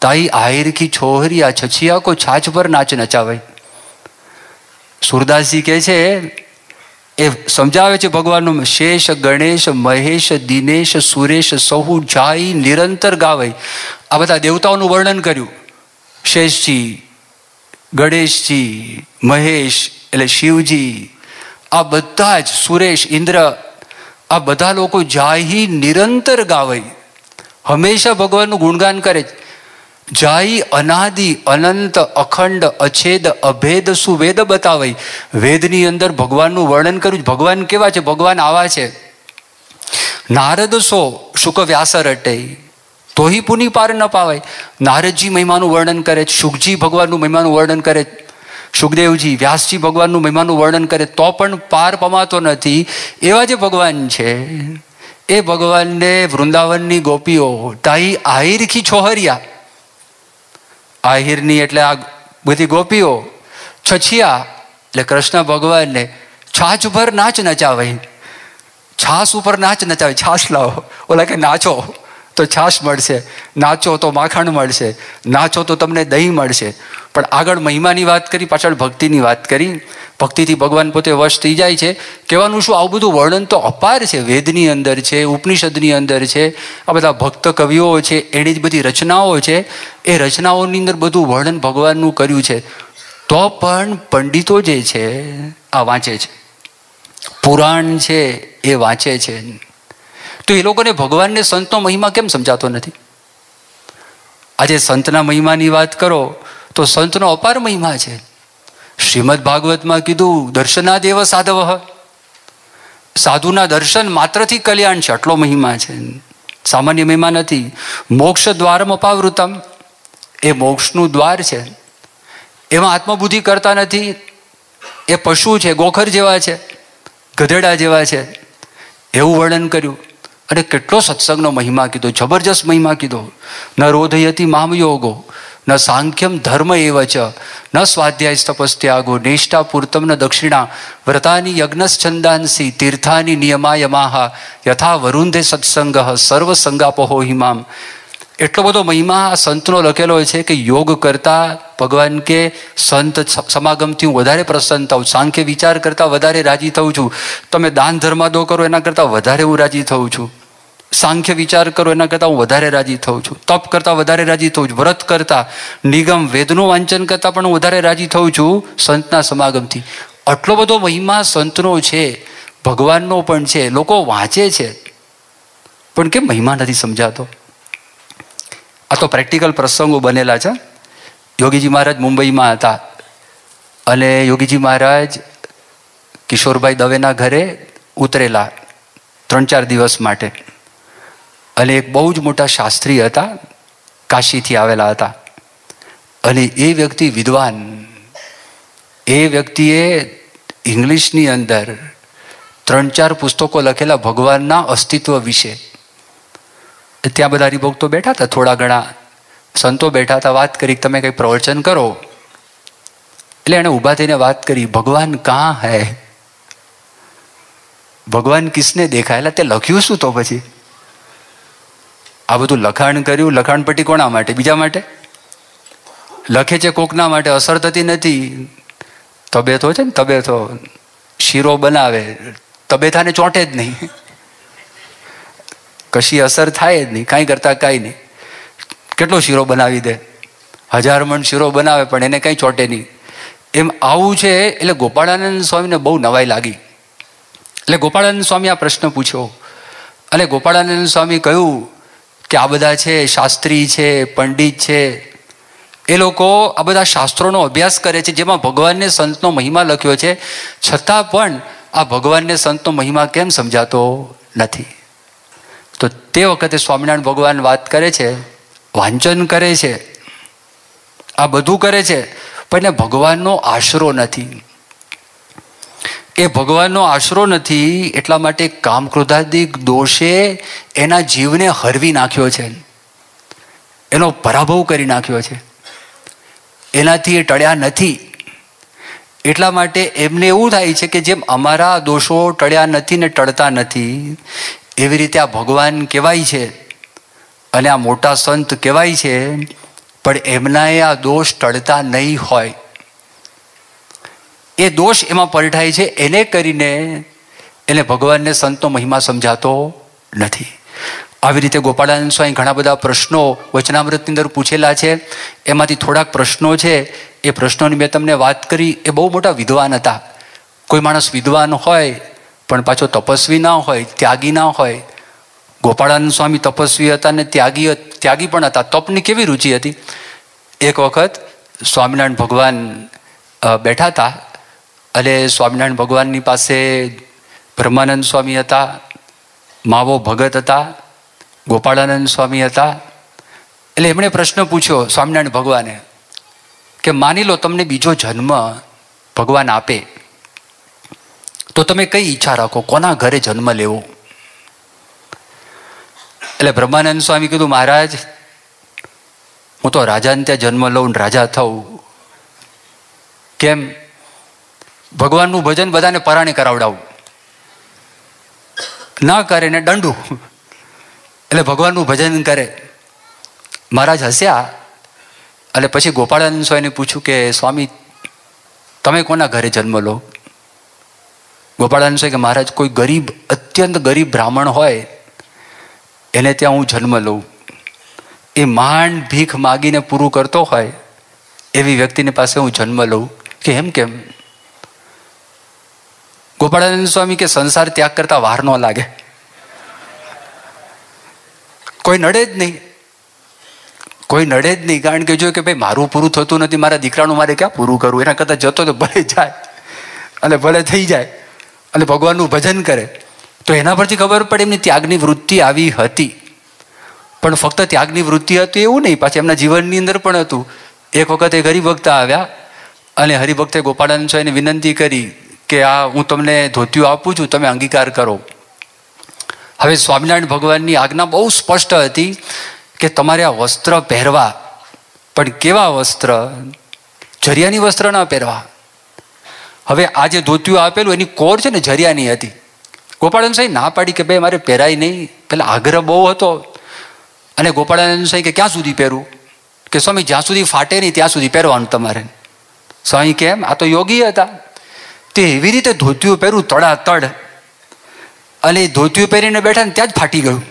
તાઈ આહિર કી છોહરી આ છછિયા કો છાછ પર નાચ નચાવે. સુરદાસજી કહે છે, એ સમજાવે છે ભગવાનનું, શેષ, ગણેશ મહેશ દિનેશ, સુરેશ, સહુ જાય નિરંતર ગાવે. આ બધા દેવતાઓનું વર્ણન કર્યું. શેષજી, ગણેશજી મહેશ એટલે શિવજી, આ બધા જ સુરેશ, ઇન્દ્ર, આ બધા લોકો જાય નિરંતર ગાવે. હંમેશા ભગવાનનું ગુણગાન કરે છે. જાય અનાદિ અનંત અખંડ અછેદ અભેદ સુવેદ બતાવાય વેદની અંદર ભગવાનનું વર્ણન કર્યું. ભગવાન કેવા છે? ભગવાન આવા છે. નારદ સો શુક વ્યાસર અટે. તોહી પુની પાર ન પાવાય. નારદજી મહિમાનું વર્ણન કરે શુકજી ભગવાનનું મહિમાનું વર્ણન કરે સુખદેવજી વ્યાસજી ભગવાનનું મહિમાનું વર્ણન કરે તો પણ પાર પમાતો નથી. એવા જે ભગવાન છે, એ ભગવાનને વૃંદાવનની ગોપીઓ તાઈ આહિરખી છોહરિયા. આહિરની એટલે આ બધી ગોપીઓ, છછિયા એટલે કૃષ્ણ ભગવાનને છાછ ઉપર નાચ નચાવે. છાસ ઉપર નાચ નચાવે. છાસ લાવો. ઓલા કે નાચો. તો છાશ મળશે, નાચો તો માખણ મળશે, નાચો તો તમને દહીં મળશે. પણ આગળ મહિમાની વાત કરી, પાછળ ભક્તિની વાત કરી. ભક્તિથી ભગવાન પોતે વશ થઈ જાય છે. કહેવાનું શું? આવું બધું વર્ણન તો અપાર છે. વેદની અંદર છે, ઉપનિષદની અંદર છે. આ બધા ભક્ત કવિઓ છે, એની જ બધી રચનાઓ છે. એ રચનાઓની અંદર બધું વર્ણન ભગવાનનું કર્યું છે. તો પણ પંડિતો જે છે, આ વાંચે છે. પુરાણ છે, એ વાંચે છે. તો એ લોકોને ભગવાનને સંતનો મહિમા કેમ સમજાતો નથી? આજે સંતના મહિમાની વાત કરો, તો સંતનો અપાર મહિમા છે. શ્રીમદ ભાગવતમાં કીધું દર્શનાદેવ સાધવ. સાધુના દર્શન માત્રથી કલ્યાણ છે, આટલો મહિમા છે. સામાન્ય મહિમા નથી. મોક્ષ દ્વારમ અપાવૃતમ. એ મોક્ષનું દ્વાર છે. એમાં આત્મબુદ્ધિ કરતા નથી. એ પશુ છે, ગોખર જેવા છે, ગધેડા જેવા છે. એવું વર્ણન કર્યું. અને કેટલો સત્સંગનો મહિમા કીધો, જબરજસ્ત મહિમા કીધો. ન રોધયતી મામ યોગો ન સાંખ્યમ ધર્મ એવ ચ ન સ્વાધ્યાય તપસ્ત્યાગો નિષ્ઠા પૂર્તમ ન દક્ષિણા, વ્રતાની યજ્ઞશ્ચંદાંસી તીર્થાની નિયમાયમાહા, યથા વરુંધે સત્સંગ, સર્વસંગાપહો હિમામ. એટલો બધો મહિમા સંતનો લખેલો છે કે યોગ કરતા ભગવાન કે સંત સમાગમથી હું વધારે પ્રસન્ન થઉં, સાંખ્ય વિચાર કરતાં વધારે રાજી થઉં છું. તમે દાન ધર્માદો કરો એના કરતાં વધારે હું રાજી થઉં છું. સાંખ્ય વિચાર કરો, એના કરતાં હું વધારે રાજી થઉં છું. તપ કરતાં વધારે રાજી થઉં છું. વ્રત કરતાં, નિગમ વેદનું વાંચન કરતાં પણ હું વધારે રાજી થઉં છું સંતના સમાગમથી. આટલો બધો મહિમા સંતનો છે, ભગવાનનો પણ છે, લોકો વાંચે છે. પણ કેમ મહિમા નથી સમજાતો? આ તો પ્રેક્ટિકલ પ્રસંગો બનેલા છે. યોગીજી મહારાજ મુંબઈમાં હતા. અને યોગીજી મહારાજ કિશોરભાઈ દવેના ઘરે ઉતરેલા ત્રણ ચાર દિવસ માટે. અને એક બહુ જ મોટા શાસ્ત્રી હતા, કાશીથી આવેલા હતા. અને એ વ્યક્તિ વિદ્વાન. એ વ્યક્તિએ ઇંગ્લિશની અંદર ત્રણ ચાર પુસ્તકો લખેલા ભગવાનના અસ્તિત્વ વિશે. ત્યાં બધા હરિભક્તો બેઠા હતા, થોડા ઘણા સંતો બેઠા હતા, વાત કરી, તમે કંઈ પ્રવચન કરો? એટલે એણે ઊભા થઈને વાત કરી, ભગવાન કાં હૈ? ભગવાન કિસને દેખાયેલા, તે લખ્યું શું તો પછી? આ બધું લખાણ કર્યું લખાણ પટ્ટી કોના માટે? બીજા માટે? લખે છે કોકના માટે, અસર થતી નથી. તબેતો છે ને, તબેથો. શીરો બનાવે. તબેથાને ચોંટે જ નહીં. કશી અસર થાય જ નહીં, કાંઈ કરતા કાંઈ નહીં. કેટલો શીરો બનાવી દે? હજાર મણ શીરો બનાવે, પણ એને કંઈ ચોંટે નહીં. એમ આવું છે, એટલે ગોપાળાનંદ સ્વામીને બહુ નવાઈ લાગી. એટલે ગોપાળાનંદ સ્વામી આ પ્રશ્ન પૂછ્યો. અને ગોપાળાનંદ સ્વામી કહ્યું કે આ બધા છે, શાસ્ત્રી છે, પંડિત છે, એ લોકો આ બધા શાસ્ત્રોનો અભ્યાસ કરે છે, જેમાં ભગવાનને સંતનો મહિમા લખ્યો છે. છતાં પણ આ ભગવાનને સંતનો મહિમા કેમ સમજાતો નથી? તો તે વખતે સ્વામિનારાયણ ભગવાન વાત કરે છે, વાંચન કરે છે, આ બધું કરે છે, પણ એને ભગવાનનો આશરો નથી. એ ભગવાનનો આશરો નથી, એટલા માટે કામ ક્રોધાદિક દોષે એના જીવને હરવી નાખ્યો છે. એનો પરાભવ કરી નાખ્યો છે. એનાથી એ ટળ્યા નથી. એટલા માટે એમને એવું થાય છે કે જેમ અમારા દોષો ટળ્યા નથી ને ટળતા નથી, એવી રીતે આ ભગવાન કહેવાય છે અને આ મોટા સંત કહેવાય છે, પણ એમનાએ આ દોષ ટળતા નહીં હોય. એ દોષ એમાં પલટાય છે, એને કરીને એને ભગવાનને સંતો મહિમા સમજાતો નથી. આવી રીતે ગોપાળાનંદ સ્વામી ઘણા બધા પ્રશ્નો વચનામૃતની અંદર પૂછેલા છે. એમાંથી થોડાક પ્રશ્નો છે. એ પ્રશ્નોની મેં તમને વાત કરી. એ બહુ મોટા વિદ્વાન હતા. કોઈ માણસ વિદ્વાન હોય, પણ પાછો તપસ્વી ના હોય, ત્યાગી ના હોય. ગોપાળાનંદ સ્વામી તપસ્વી હતા ને ત્યાગી ત્યાગી પણ હતા. તપની કેવી રુચિ હતી? એક વખત સ્વામિનારાયણ ભગવાન બેઠા હતા. અને સ્વામિનારાયણ ભગવાનની પાસે બ્રહ્માનંદ સ્વામી હતા, માવો ભગત હતા, ગોપાળાનંદ સ્વામી હતા. એટલે એમણે પ્રશ્ન પૂછ્યો સ્વામિનારાયણ ભગવાને કે, માની લો તમને બીજો જન્મ ભગવાન આપે, તો તમે કઈ ઈચ્છા રાખો? કોના ઘરે જન્મ લેવો? એટલે બ્રહ્માનંદ સ્વામી કીધું, મહારાજ, હું તો રાજાને ત્યાં જન્મ લઉં રાજા થઉં. કેમ? ભગવાનનું ભજન બધાને પરાણે કરાવડાવું. ના કરે ને દંડું. એટલે ભગવાનનું ભજન કરે. મહારાજ હસ્યા. એટલે પછી ગોપાળાનંદ સ્વામીને પૂછ્યું કે, સ્વામી, તમે કોના ઘરે જન્મ લો? ગોપાળાનંદ સ્વામી કે, મહારાજ, કોઈ ગરીબ, અત્યંત ગરીબ બ્રાહ્મણ હોય, એને ત્યાં હું જન્મ લઉં. એ માંડ ભીખ માગીને પૂરું કરતો હોય, એવી વ્યક્તિની પાસે હું જન્મ લઉં. કે એમ કેમ? ગોપાળાનંદ સ્વામી કે સંસાર ત્યાગ કરતા વાર ન લાગે. કોઈ નડે જ નહીં. કોઈ નડે જ નહીં. કારણ કે જો કે ભાઈ મારું પૂરું થતું નથી, મારા દીકરાનું મારે ક્યાં પૂરું કરવું? એના કરતાં જતો તો ભલે જાય અને ભલે થઈ જાય અને ભગવાનનું ભજન કરે. તો એના પરથી ખબર પડે એમની ત્યાગની વૃત્તિ આવી હતી. પણ ફક્ત ત્યાગની વૃત્તિ હતી એવું નહીં. પાછી એમના જીવનની અંદર પણ હતું. એક વખત એ હરિભક્ત આવ્યા અને હરિભક્તે ગોપાળાનંદ સ્વામીને વિનંતી કરી કે આ હું તમને ધોતિયું આપું છું, તમે અંગીકાર કરો. હવે સ્વામિનારાયણ ભગવાનની આજ્ઞા બહુ સ્પષ્ટ હતી કે તમારે આ વસ્ત્ર પહેરવા. પણ કેવા વસ્ત્ર? જરિયાની વસ્ત્ર ન પહેરવા. હવે આ જે ધોતિયું આપેલું એની કોર છે ને જરિયાની હતી. ગોપાળાનંદ સાહેબ ના પાડી કે ભાઈ, મારે પહેરાય નહીં. પહેલાં આગ્રહ બહુ હતો. અને ગોપાળાનંદ સાહેબ કે ક્યાં સુધી પહેરવું કે સ્વામી, જ્યાં સુધી ફાટે નહીં ત્યાં સુધી પહેરવાનું તમારે. સ્વામી કેમ આ તો યોગી હતા. તે એવી રીતે ધોતિયું પહેર્યું તડાતડ અને એ ધોતિયું પહેરીને બેઠા ને ત્યાં જ ફાટી ગયું.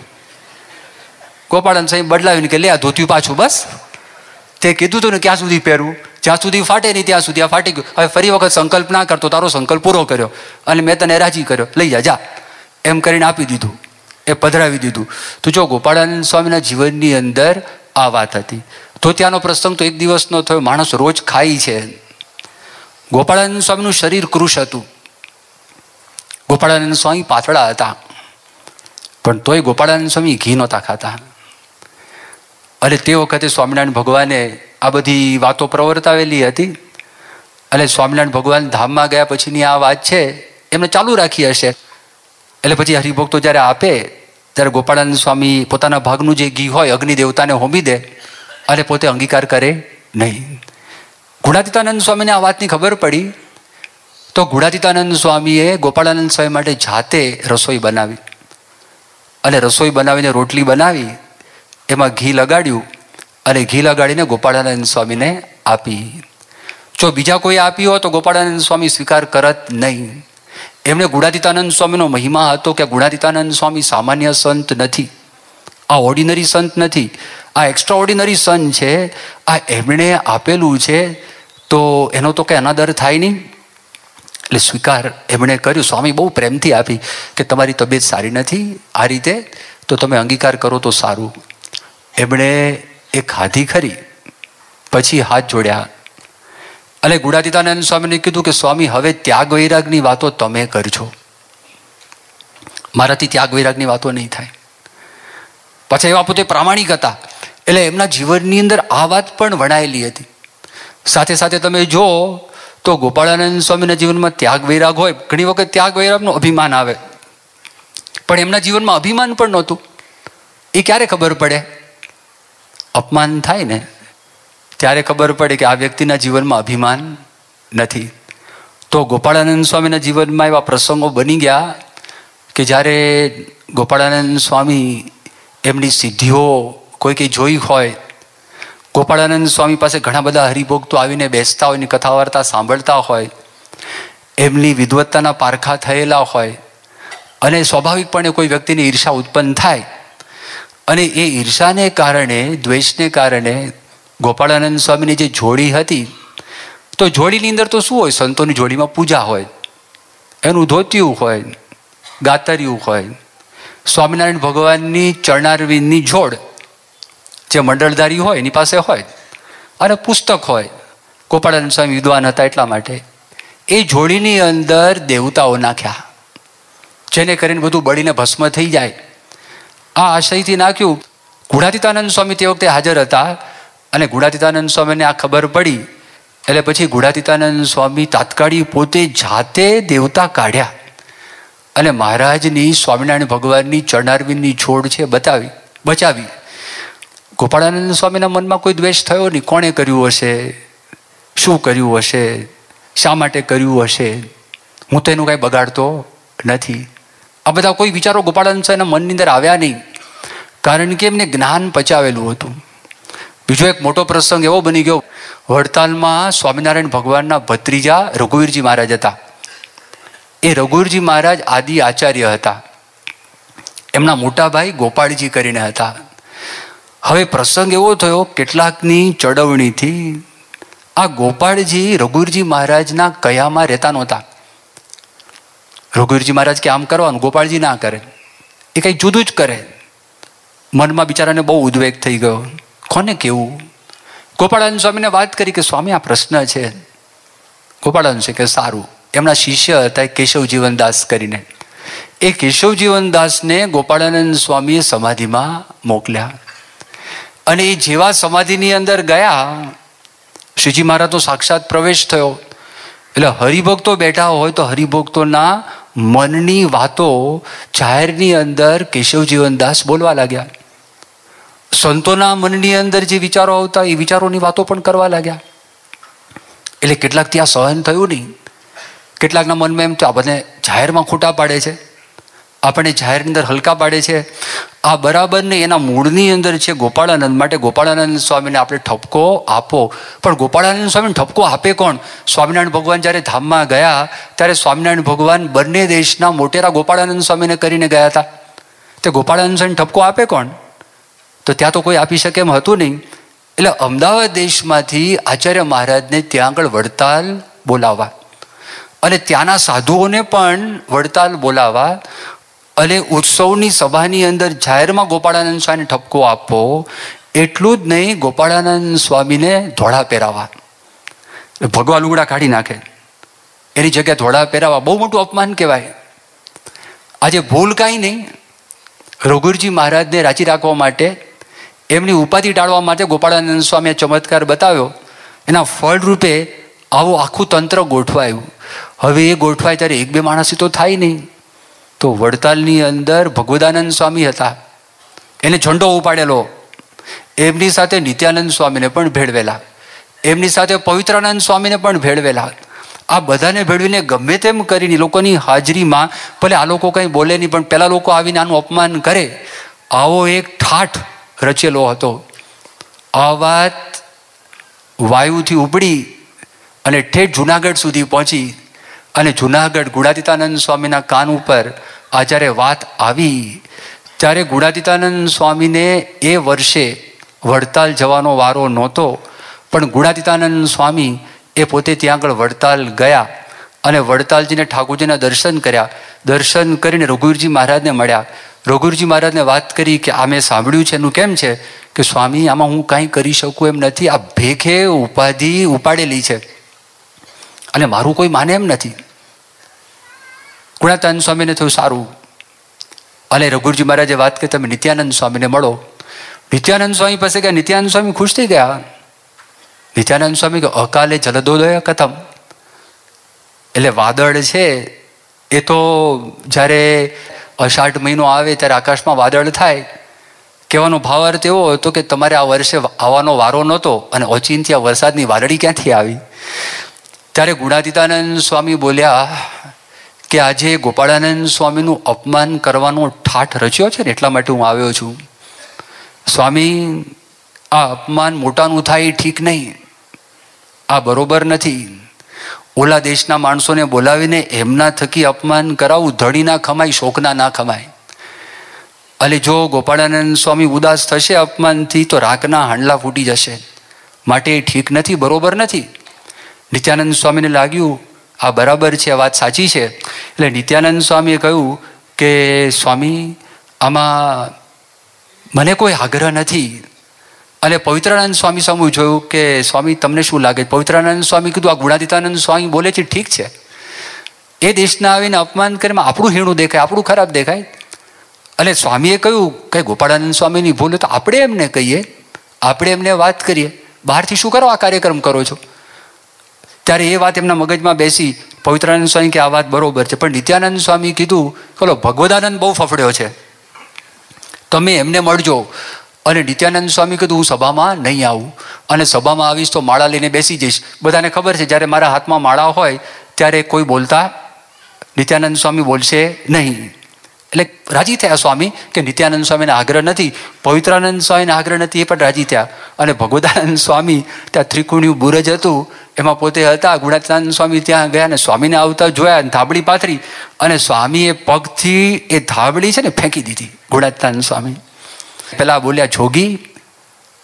ગોપાળન સાહેબ બદલાવીને કે, લે, આ ધોતિયું પાછું, બસ. તે કીધું હતું ને, ક્યાં સુધી પહેરું? જ્યાં સુધી ફાટે નહીં, ત્યાં સુધી આ ફાટી ગયું. હવે ફરી વખત સંકલ્પ ના કરતો, તારો સંકલ્પ પૂરો કર્યો. અને મેં તને રાજી કર્યો. લઈ જા જા. એમ કરીને આપી દીધું. એ પધરાવી દીધું. તો જો ગોપાળાનંદ સ્વામીના જીવનની અંદર આ વાત હતી. તો ત્યાંનો પ્રસંગ તો એક દિવસનો થયો. માણસ રોજ ખાય છે. ગોપાળાનંદ સ્વામીનું શરીર કૃષ હતું. ગોપાળાનંદ સ્વામી પાતળા હતા. પણ તોય ગોપાળાનંદ સ્વામી ઘી નહોતા ખાતા. અને તે વખતે સ્વામિનારાયણ ભગવાને આ બધી વાતો પ્રવર્તાવેલી હતી. અને સ્વામિનારાયણ ભગવાન ધામમાં ગયા પછીની આ વાત છે, એમને ચાલુ રાખી હશે. એટલે પછી હરિભક્તો જ્યારે આપે, ત્યારે ગોપાળાનંદ સ્વામી પોતાના ભાગનું જે ઘી હોય અગ્નિ દેવતાને હોમી દે. અને પોતે અંગીકાર કરે નહીં. ગુણાતીતાનંદ સ્વામીને આ વાતની ખબર પડી તો ગુણાતીતાનંદ સ્વામીએ ગોપાળાનંદ સ્વામી માટે જાતે રસોઈ બનાવી. અને રસોઈ બનાવીને રોટલી બનાવી, એમાં ઘી લગાડ્યું અને ઘી લગાડીને ગોપાળાનંદ સ્વામીને આપી. જો બીજા કોઈ આપી હોય તો ગોપાળાનંદ સ્વામી સ્વીકાર કરત નહીં. એમણે ગુણાતીતાનંદ સ્વામીનો મહિમા હતો કે ગુણાતીતાનંદ સ્વામી સામાન્ય સંત નથી. આ ઓર્ડિનરી સંત નથી. આ એક્સ્ટ્રા ઓર્ડિનરી સંત છે, આ એમણે આપેલું છે, તો એનો તો કંઈ અનાદર થાય નહીં. એટલે સ્વીકાર એમણે કર્યું, સ્વામી બહુ પ્રેમથી આપી કે તમારી તબિયત સારી નથી, આ રીતે તો તમે અંગીકાર કરો તો સારું. એમણે એ ખાધી ખરી, પછી હાથ જોડ્યા. અને ગુડાતીતાનંદ સ્વામીને કીધું કે, સ્વામી, હવે ત્યાગ વૈરાગની વાતો તમે કરજો. મારાથી ત્યાગ વૈરાગની વાતો નહીં થાય. પાછા એવા પોતે પ્રામાણિક હતા. એટલે એમના જીવનની અંદર આ વાત પણ વણાયેલી હતી. સાથે સાથે તમે જો તો ગોપાળાનંદ સ્વામીના જીવનમાં ત્યાગ વૈરાગ હોય, ઘણી વખત ત્યાગ વૈરાગનું અભિમાન આવે. પણ એમના જીવનમાં અભિમાન પણ નહોતું. એ ક્યારે ખબર પડે? અપમાન થાય ને, ત્યારે ખબર પડે કે આ વ્યક્તિના જીવનમાં અભિમાન નથી. તો ગોપાળાનંદ સ્વામીના જીવનમાં એવા પ્રસંગો બની ગયા કે જ્યારે ગોપાળાનંદ સ્વામી એમની સિદ્ધિઓ કોઈ કંઈ જોઈ હોય. ગોપાળાનંદ સ્વામી પાસે ઘણા બધા હરિભોગતો આવીને બેસતા હોય એની કથા વાર્તા સાંભળતા હોય. એમની વિદવત્તાના પારખા થયેલા હોય. અને સ્વાભાવિકપણે કોઈ વ્યક્તિની ઈર્ષા ઉત્પન્ન થાય. અને એ ઈર્ષાને કારણે, દ્વેષને કારણે ગોપાળાનંદ સ્વામીની જે જોડી હતી, તો જોડીની અંદર તો શું હોય? સંતોની જોડીમાં પૂજા હોય. એનું ધોતિયું હોય, ગાતરિયું હોય સ્વામિનારાયણ ભગવાનની ચરણારવિંદની જોડ જે મંડળધારી હોય, એની પાસે હોય અને પુસ્તક હોય, ગોપાળાનંદ સ્વામી વિદ્વાન હતા એટલા માટે, એ જોડીની અંદર દેવતાઓ નાખ્યા. જેને કરીને બધું બળીને ભસ્મ થઈ જાય. આ આશયથી નાખ્યું ગુણાતીતાનંદ સ્વામી તે વખતે હાજર હતા અને ગુણાતીતાનંદ સ્વામીને આ ખબર પડી. એટલે પછી ગુણાતીતાનંદ સ્વામી તાત્કાલિક પોતે જાતે દેવતા કાઢ્યા. અને મહારાજની સ્વામિનારાયણ ભગવાનની ચરણારવિંદની છોડ છે, બતાવી, બચાવી. ગોપાળાનંદ સ્વામીના મનમાં કોઈ દ્વેષ થયો નહીં? કોણે કર્યું હશે? શું કર્યું હશે? શા માટે કર્યું હશે? હું તો એનું કાંઈ બગાડતો નથી. આ બધા કોઈ વિચારો ગોપાળાનંદ સ્વામીના મનની અંદર આવ્યા નહીં. કારણ કે એમને જ્ઞાન પચાવેલું હતું. બીજો એક મોટો પ્રસંગ એવો બની ગયો. વડતાલમાં સ્વામિનારાયણ ભગવાનના ભત્રીજા રઘુવીરજી મહારાજ હતા. એ રઘુરજી મહારાજ આદિ આચાર્ય હતા. એમના મોટા ભાઈ ગોપાળજી કરીને હતા. હવે પ્રસંગ એવો થયો, કેટલાકની ચડવણીથી આ ગોપાળજી રઘુરજી મહારાજના કયામાં રહેતા નહોતા. રઘુરજી મહારાજ કે, આમ કરવાનું? ગોપાળજી ના કરે. એ કંઈક જુદું જ કરે. મનમાં બિચારાને બહુ ઉદ્વેગ થઈ ગયો. કોને કેવું? ગોપાળાનંદ સ્વામીને વાત કરી કે, સ્વામી, આ પ્રશ્ન છે. ગોપાળાનંદ છે કે, સારું. એમના શિષ્ય હતા કેશવ જીવનદાસ કરીને. એ કેશવ જીવનદાસને ગોપાળાનંદ સ્વામીએ સમાધિમાં મોકલ્યા. અને એ જેવા સમાધિની અંદર ગયા, શ્રીજી મહારાજનો સાક્ષાત પ્રવેશ થયો. એટલે હરિભક્તો બેઠા હોય તો હરિભક્તોના મનની વાતો જાહેરની અંદર કેશવ જીવનદાસ બોલવા લાગ્યા. સંતોના મનની અંદર જે વિચારો આવતા, એ વિચારોની વાતો પણ કરવા લાગ્યા. એટલે કેટલાક ત્યાં સહન થયું નહીં. કેટલાકના મનમાં એમ તો આ બધે જાહેરમાં ખોટા પાડે છે. આપણને જાહેરની અંદર હલકા પાડે છે. આ બરાબર ને એના મૂળની અંદર છે ગોપાળાનંદ. માટે ગોપાળાનંદ સ્વામીને આપણે ઠપકો આપો. પણ ગોપાળાનંદ સ્વામીને ઠપકો આપે કોણ? સ્વામિનારાયણ ભગવાન જ્યારે ધામમાં ગયા, ત્યારે સ્વામિનારાયણ ભગવાન બંને દેશના મોટેરા ગોપાળાનંદ સ્વામીને કરીને ગયા હતા. તે ગોપાળાનંદ સ્વામી ઠપકો આપે કોણ? તો ત્યાં તો કોઈ આપી શકે એમ હતું નહીં. એટલે અમદાવાદ દેશમાંથી આચાર્ય મહારાજને ત્યાં આગળ વડતાલ બોલાવવા. અને ત્યાંના સાધુઓને પણ વડતાલ બોલાવવા અને ઉત્સવની સભાની અંદર જાહેરમાં ગોપાળાનંદ સ્વામીને ઠપકો આપવો એટલું જ નહીં, ગોપાળાનંદ સ્વામીને ધોળા પહેરાવા. ભગવા લુગડા કાઢી નાખે. એની જગ્યાએ ધોળા પહેરાવા. બહુ મોટું અપમાન કહેવાય. આજે ભૂલ કાંઈ નહીં. રઘુરજી મહારાજને રાચી રાખવા માટે, એમની ઉપાધિ ટાળવા માટે ગોપાળાનંદ સ્વામીએ ચમત્કાર બતાવ્યો. એના ફળરૂપે આવું આખું તંત્ર ગોઠવાયું. હવે એ ગોઠવાય ત્યારે એક બે માણસી તો થાય નહીં. તો વડતાલની અંદર ભગવદાનંદ સ્વામી હતા. એને ઝંડો ઉપાડેલો. એમની સાથે નિત્યાનંદ સ્વામીને પણ ભેળવેલા. એમની સાથે પવિત્રાનંદ સ્વામીને પણ ભેળવેલા. આ બધાને ભેળવીને ગમે તેમ કરીને લોકોની હાજરીમાં ભલે આ લોકો કંઈ બોલે નહીં, પણ પેલા લોકો આવીને આનું અપમાન કરે. આવો એક ઠાઠ રચેલો હતો. આ વાત વાયુથી ઉપડી અને ઠેઠ જુનાગઢ સુધી પહોંચી. અને જુનાગઢ ગુણાતીતાનંદ સ્વામીના કાન ઉપર આ જ્યારે વાત આવી, ત્યારે ગુણાતીતાનંદ સ્વામીને એ વર્ષે વડતાલ જવાનો વારો નહોતો, પણ ગુણાતીતાનંદ સ્વામી એ પોતે ત્યાં આગળ વડતાલ ગયા અને વડતાલજીને ઠાકોરજીના દર્શન કર્યા. દર્શન કરીને રઘુવીરજી મહારાજને મળ્યા. રઘુવીરજી મહારાજને વાત કરી કે આ મેં સાંભળ્યું છે, એનું કેમ છે? કે સ્વામી, આમાં હું કાંઈ કરી શકું એમ નથી. આ ભેખે ઉપાધિ ઉપાડેલી છે. અને મારું કોઈ માને એમ નથી. ગુણાતાનંદ સ્વામીને થયું સારું. અને રઘુરજી મહારાજે વાત કરી, તમે નિત્યાનંદ સ્વામીને મળો. નિત્યાનંદ સ્વામી પાસે ગયા, નિત્યાનંદ સ્વામી ખુશ થઈ ગયા. નિત્યાનંદ સ્વામી કે, અકાલે જલદોદય કથમ. એટલે વાદળ છે, એ તો જ્યારે અષાઢ મહિનો આવે ત્યારે આકાશમાં વાદળ થાય. કહેવાનો ભાવાર્થ એવો હતો કે તમારે આ વર્ષે આવવાનો વારો નહોતો અને ઓચિંતી આ વરસાદની વાદળી ક્યાંથી આવી? ત્યારે ગુણાતીતાનંદ સ્વામી બોલ્યા કે આજે ગોપાળાનંદ સ્વામીનું અપમાન કરવાનો ઠાઠ રચ્યો છે ને એટલા માટે હું આવ્યો છું. સ્વામી, આ અપમાન મોટાનું થાય ઠીક નહીં. આ બરોબર નથી. ઓલા દેશના માણસોને બોલાવીને એમના થકી અપમાન કરાવવું ધડી ના ખમાય શોકના ના ખમાય. અને જો ગોપાળાનંદ સ્વામી ઉદાસ થશે અપમાનથી તો રાખના હાંડલા ફૂટી જશે. માટે ઠીક નથી, બરોબર નથી. નિત્યાનંદ સ્વામીને લાગ્યું, આ બરાબર છે, આ વાત સાચી છે. એટલે નિત્યાનંદ સ્વામીએ કહ્યું કે, સ્વામી, આમાં મને કોઈ આગ્રહ નથી. અને પવિત્રાનંદ સ્વામી સામે જોયું કે, સ્વામી, તમને શું લાગે? પવિત્રાનંદ સ્વામી કીધું, આ ગુણાદિતાનંદ સ્વામી બોલે છે, ઠીક છે. એ દેશના આવીને અપમાન કરીને આપણું હીણું દેખાય, આપણું ખરાબ દેખાય. અને સ્વામીએ કહ્યું કે ગોપાળાનંદ સ્વામીની ભૂલ તો આપણે એમને કહીએ, આપણે એમને વાત કરીએ. બહારથી શું કરો આ કાર્યક્રમ કરો છો? ત્યારે એ વાત એમના મગજમાં બેસી પવિત્રાનંદ સ્વામી કે આ વાત બરોબર છે. પણ નિત્યાનંદ સ્વામી કીધું ચલો ભગવદાનંદ બહુ ફફડ્યો છે. તમે એમને મળજો. અને નિત્યાનંદ સ્વામી કીધું, હું સભામાં નહીં આવું. અને સભામાં આવીશ તો માળા લઈને બેસી જઈશ. બધાને ખબર છે, જ્યારે મારા હાથમાં માળા હોય, ત્યારે કોઈ બોલતા નિત્યાનંદ સ્વામી બોલશે નહીં. એટલે રાજી થયા સ્વામી કે નિત્યાનંદ સ્વામીને આગ્રહ નથી, પવિત્રાનંદ સ્વામીને આગ્રહ નથી એ પણ રાજી થયા. અને ભગવદાનંદ સ્વામી ત્યાં ત્રિકુણ્યું બુરજ હતું, એમાં પોતે હતા, ગુણાતીતાનંદ સ્વામી ત્યાં ગયા અને સ્વામીને આવતા જોયા ધાબળી પાથરી. અને સ્વામીએ પગથી એ ધાબળી છે ને ફેંકી દીધી, ગુણાતીતાનંદ સ્વામી. પેલા બોલ્યા, જોગી,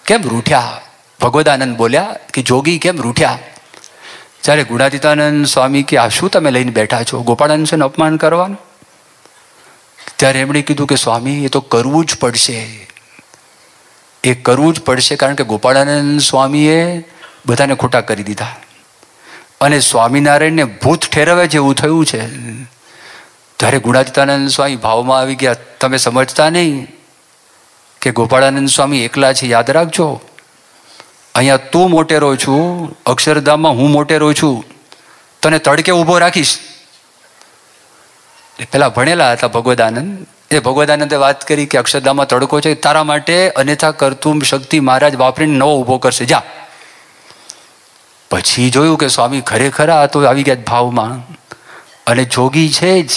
કેમ રૂઠ્યા? ભગવદાનંદ બોલ્યા કે, જોગી, કેમ રૂઠ્યા? જ્યારે ગુણાતીતાનંદ સ્વામી કે, આ શું તમે લઈને બેઠા છો? ગોપાળાનંદ અપમાન કરવાનું? ત્યારે એમણે કીધું કે, સ્વામી, એ તો કરવું જ પડશે. એ કરવું જ પડશે કારણ કે ગોપાળાનંદ સ્વામીએ બધાને ખોટા કરી દીધા. અને સ્વામિનારાયણને ભૂત ઠેરવે જેવું થયું છે. ત્યારે ગુણાતીતાનંદ સ્વામી ભાવમાં આવી ગયા. તમે સમજતા નહીં કે ગોપાળાનંદ સ્વામી એકલા છે, યાદ રાખજો. અહીંયા તું મોટેરો છું, અક્ષરધામમાં હું મોટેરો છું. તને તડકે ઊભો રાખીશ. પેલા ભણેલા હતા ભગવદાનંદ એ ભગવદાનંદે વાત કરી કે અક્ષરધામમાં તડકો છે, તારા માટે અન્યથા કરતું શક્તિ મહારાજ વાપરીને નવો ઊભો કરશે. જા. પછી જોયું કે સ્વામી ખરેખર આ તો આવી ગયા ભાવમાં. અને જોગી છે જ.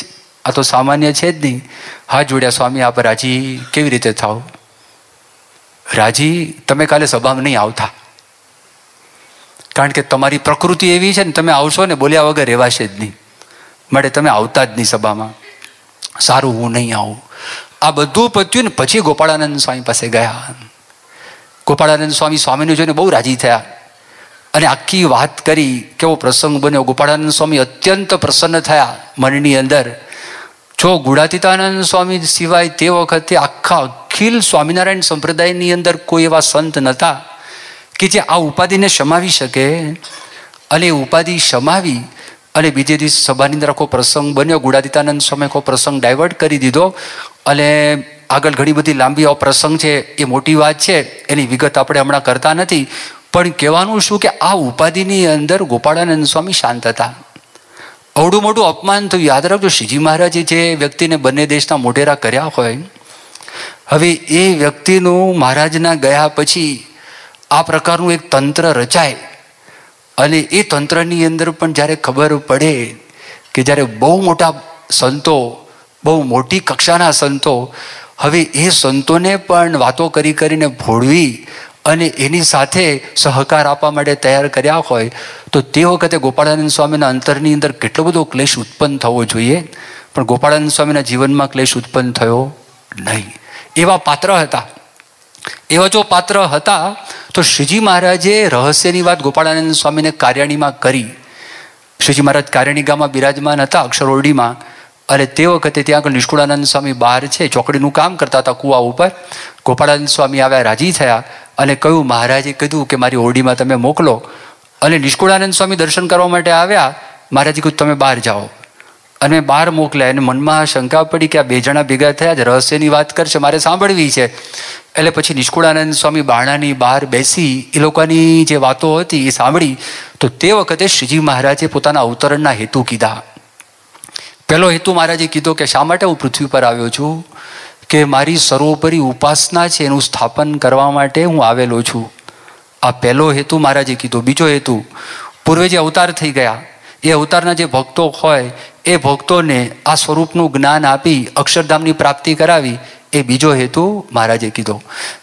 આ તો સામાન્ય છે જ નહીં. હા જોડ્યા સ્વામી, આપ રાજી કેવી રીતે થાવ? રાજી, તમે કાલે સભામાં નહીં આવતા. કારણ કે તમારી પ્રકૃતિ એવી છે ને, તમે આવશો ને બોલ્યા વગર રહેવાશે જ નહીં. માટે તમે આવતા જ નહીં સભામાં. સારું, હું નહીં આવું. આ બધું પત્યું ને પછી ગોપાળાનંદ સ્વામી પાસે ગયા. ગોપાળાનંદ સ્વામી સ્વામીને જોઈને બહુ રાજી થયા. અને આખી વાત કરી કેવો પ્રસંગ બન્યો. ગોપાળાનંદ સ્વામી અત્યંત પ્રસન્ન થયા મનની અંદર. જો ગુણાતીતાનંદ સ્વામી સિવાય તે વખતે આખા અખિલ સ્વામિનારાયણ સંપ્રદાયની અંદર કોઈ એવા સંત નહોતા કે જે આ ઉપાધિને સમાવી શકે. અને ઉપાધિ સમાવી અને બીજે દિવસ સભાની અંદર આખો પ્રસંગ બન્યો. ગુડાદિતાનંદ સ્વામી આખો પ્રસંગ ડાયવર્ટ કરી દીધો. અને આગળ ઘણી બધી લાંબી આ પ્રસંગ છે, એ મોટી વાત છે, એની વિગત આપણે હમણાં કરતા નથી. પણ કહેવાનું શું કે આ ઉપાધિની અંદર ગોપાળાનંદ સ્વામી શાંત હતા. અવડું મોટું અપમાન થયું. યાદ રાખજો, શ્રીજી મહારાજે જે વ્યક્તિને બંને દેશના મોઢેરા કર્યા હોય, હવે એ વ્યક્તિનું મહારાજના ગયા પછી આ પ્રકારનું એક તંત્ર રચાય. અને એ તંત્રની અંદર પણ જ્યારે ખબર પડે કે જ્યારે બહુ મોટા સંતો, બહુ મોટી કક્ષાના સંતો, હવે એ સંતોને પણ વાતો કરી કરીને ભોળવી અને એની સાથે સહકાર આપવા માટે તૈયાર કર્યા હોય, તો તે વખતે ગોપાળાનંદ સ્વામીના અંતરની અંદર કેટલો બધો ક્લેશ ઉત્પન્ન થવો જોઈએ? પણ ગોપાળાનંદ સ્વામીના જીવનમાં ક્લેશ ઉત્પન્ન થયો નહીં. એવા પાત્ર હતા. એવા જો પાત્ર હતા તો શ્રીજી મહારાજે રહસ્યની વાત ગોપાળાનંદ સ્વામીને કાર્યાણીમાં કરી. શ્રીજી મહારાજ કાર્યાણી ગામમાં બિરાજમાન હતા અક્ષરોડીમાં અને તે વખતે ત્યાં આગળ નિષ્કુળાનંદ સ્વામી બહાર છે, ચોકડીનું કામ કરતા હતા કુવા ઉપર. ગોપાળાનંદ સ્વામી આવ્યા, રાજી થયા અને કહ્યું, મહારાજે કીધું કે મારી ઓરડીમાં તમે મોકલો. અને નિષ્કુળાનંદ સ્વામી દર્શન કરવા માટે આવ્યા, મહારાજે કીધું તમે બહાર જાઓ. અને બહાર મોકલ્યા એને મનમાં શંકા પડી કે આ બે જણા ભેગા થયા જ રહસ્યની વાત કરશે, મારે સાંભળવી છે. એટલે પછી નિષ્કુળાનંદ સ્વામી બારણાની બહાર બેસી એ લોકોની જે વાતો હતી એ સાંભળી તો તે વખતે શ્રીજી મહારાજે પોતાના અવતરણના હેતુ કીધા. પહેલો હેતુ મહારાજે કીધો કે, શા માટે હું પૃથ્વી પર આવ્યો છું? કે મારી સર્વોપરી ઉપાસના છે, એનું સ્થાપન કરવા માટે હું આવેલો છું. આ પહેલો હેતુ મહારાજે કીધો. બીજો હેતુ, પૂર્વે જે અવતાર થઈ ગયા એ અવતારના જે ભક્તો હોય, એ ભક્તોને આ સ્વરૂપનું જ્ઞાન આપી અક્ષરધામની પ્રાપ્તિ કરાવી, એ બીજો હેતુ મહારાજે કીધો.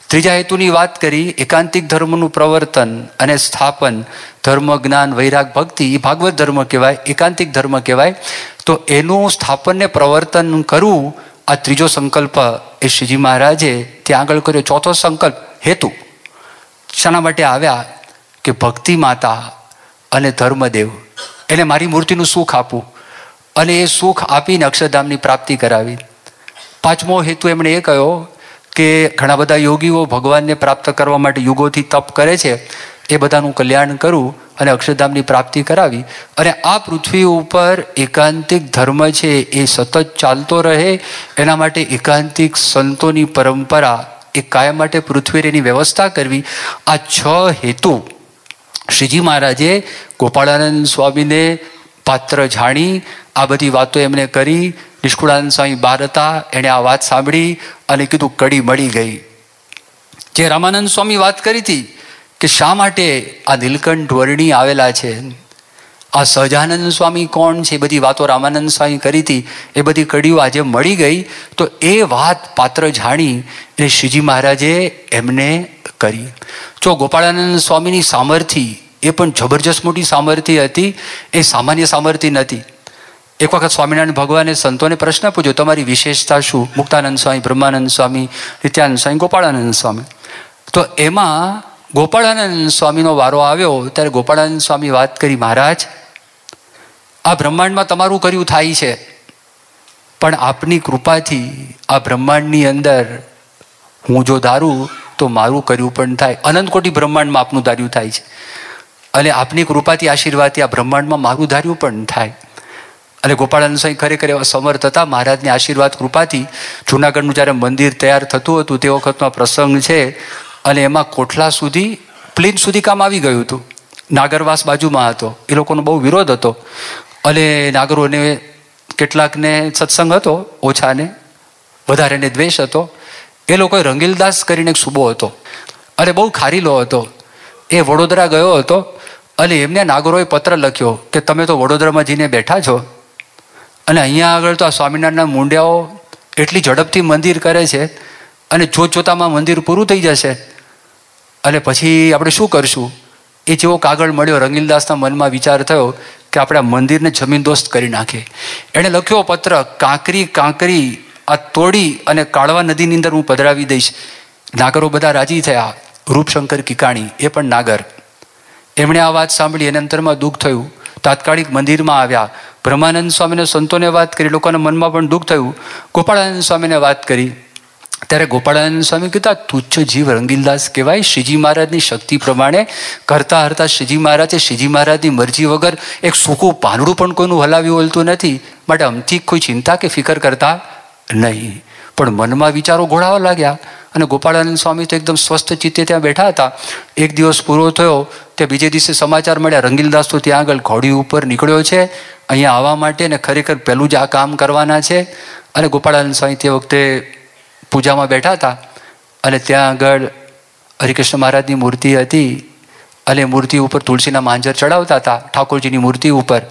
ત્રીજા હેતુની વાત કરી, એકાંતિક ધર્મનું પ્રવર્તન અને સ્થાપન, ધર્મ, જ્ઞાન, વૈરાગ, ભક્તિ એ ભાગવત ધર્મ કહેવાય, એકાંતિક ધર્મ કહેવાય, તો એનું સ્થાપનને પ્રવર્તન કરવું, આ ત્રીજો સંકલ્પ એ શ્રીજી મહારાજે ત્યાં આગળ કર્યો. ચોથો સંકલ્પ હેતુ. શાના માટે આવ્યા કે ભક્તિ માતા અને ધર્મદેવ એને મારી મૂર્તિનું સુખ આપવું અને એ સુખ આપીને અક્ષરધામની પ્રાપ્તિ કરાવી. પાંચમો હેતુ એમણે એ કહ્યો કે ઘણા બધા યોગીઓ ભગવાનને પ્રાપ્ત કરવા માટે યુગોથી તપ કરે છે, એ બધાનું કલ્યાણ કરું અને અક્ષરધામની પ્રાપ્તિ કરાવી. અને આ પૃથ્વી ઉપર એકાંતિક ધર્મ છે, એ સતત ચાલતો રહે, એના માટે એકાંતિક સંતોની પરંપરા, એ કાયમ માટે પૃથ્વી એની વ્યવસ્થા કરવી. આ છ હેતુ શ્રીજી મહારાજે ગોપાળાનંદ સ્વામીને પાત્ર જાણી, આ બધી વાતો એમણે કરી. નિષ્કુળાનંદ સ્વામી બહાર હતા, એણે આ વાત સાંભળી અને કીધું, કડી મળી ગઈ. જે રામાનંદ સ્વામી વાત કરી હતી કે શા માટે આ નીલકંઠ વર્ણી આવેલા છે? આ સહજાનંદ સ્વામી કોણ છે? એ બધી વાતો રામાનંદ સ્વામી કરી હતી. એ બધી કડીઓ આજે મળી ગઈ. તો એ વાત પાત્ર જાણી એ શ્રીજી મહારાજે એમને કરી. જો ગોપાળાનંદ સ્વામીની સામર્થ્ય એ પણ જબરજસ્ત મોટી સામર્થ્ય હતી, એ સામાન્ય સામર્થ્ય નથી. એક વખત સ્વામિનારાયણ ભગવાને સંતોને પ્રશ્ન પૂછ્યો, તમારી વિશેષતા શું? મુક્તાનંદ સ્વામી, બ્રહ્માનંદ સ્વામી, નિત્યાનંદ સ્વામી, ગોપાળાનંદ સ્વામી. તો એમાં ગોપાળાનંદ સ્વામીનો વારો આવ્યો, ત્યારે ગોપાળાનંદ સ્વામી વાત કરી, મહારાજ, આ બ્રહ્માંડમાં તમારું કર્યું થાય છે, પણ આપની કૃપાથી આ બ્રહ્માંડની અંદર હું જો ધારું તો મારું કર્યું પણ થાય. અનંત કોટી બ્રહ્માંડમાં આપનું ધાર્યું થાય છે. અને આપની કૃપાથી આશીર્વાદથી આ બ્રહ્માંડમાં મારું ધાર્યું પણ થાય. અને ગોપાળાનંદ સ્વામી ખરેખર એવા સમર્થ હતા. મહારાજની આશીર્વાદ કૃપાથી જૂનાગઢનું જ્યારે મંદિર તૈયાર થતું હતું તે વખતનો પ્રસંગ છે. અને એમાં કોઠલા સુધી, પ્લેન સુધી કામ આવી ગયું હતું. નાગરવાસ બાજુમાં હતો. એ લોકોનો બહુ વિરોધ હતો. અને નાગરોને કેટલાકને સત્સંગ હતો, ઓછાને, વધારેને દ્વેષ હતો. એ લોકોએ રંગીલદાસ કરીને એક સુબો હતો. અને બહુ ખારીલો હતો. એ વડોદરા ગયો હતો અને એમને નાગરોએ પત્ર લખ્યો કે તમે તો વડોદરામાં જઈને બેઠા છો. અને અહીંયા આગળ તો આ સ્વામિનારાયણના મુંડિયાઓ એટલી ઝડપથી મંદિર કરે છે અને જોત જોતામાં મંદિર પૂરું થઈ જશે. અને પછી આપણે શું કરશું? એ જેવો કાગળ મળ્યો રંગીલદાસના મનમાં વિચાર થયો કે આપણે આ મંદિરને જમીનદોસ્ત કરી નાખીએ. એણે લખ્યો પત્ર, કાંકરી કાંકરી આ તોડી અને કાળવા નદીની અંદર હું પધરાવી દઈશ. નાગરો બધા રાજી થયા. રૂપશંકર કિકાણી, એ પણ નાગર. એમણે આ વાત સાંભળી એને અંતરમાં દુઃખ થયું. તાત્કાલિક મંદિરમાં આવ્યા. બ્રહ્માનંદ સ્વામીને સંતોને વાત કરી. લોકોના મનમાં પણ દુઃખ થયું. ગોપાળાનંદ સ્વામીને વાત કરી. ત્યારે ગોપાળાનંદ સ્વામી કીધા તુચ્છ જીવ રંગીલદાસ કહેવાય. શ્રીજી મહારાજની શક્તિ પ્રમાણે કરતા હરતા શ્રીજી મહારાજે શ્રીજી મહારાજની મરજી વગર એક સૂકું પાંદડું પણ કોઈનું હલાવ્યું વળતું નથી. માટે અમથી કોઈ ચિંતા કે ફિકર કરતા નહીં. પણ મનમાં વિચારો ઘોળાવા લાગ્યા અને ગોપાળાનંદ સ્વામી તો એકદમ સ્વસ્થ ચિત્તે ત્યાં બેઠા હતા. એક દિવસ પૂરો થયો તે બીજે દિવસે સમાચાર મળ્યા રંગીલદાસ તો ત્યાં આગળ ઘોડી ઉપર નીકળ્યો છે. અહીંયા આવવા માટે ને ખરેખર પહેલું જ આ કામ કરવાના છે. અને ગોપાળાનંદ સ્વામી તે વખતે પૂજામાં બેઠા હતા. અને ત્યાં આગળ હરિકૃષ્ણ મહારાજની મૂર્તિ હતી. અને મૂર્તિ ઉપર તુલસીના માંજર ચડાવતા હતા, ઠાકોરજીની મૂર્તિ ઉપર.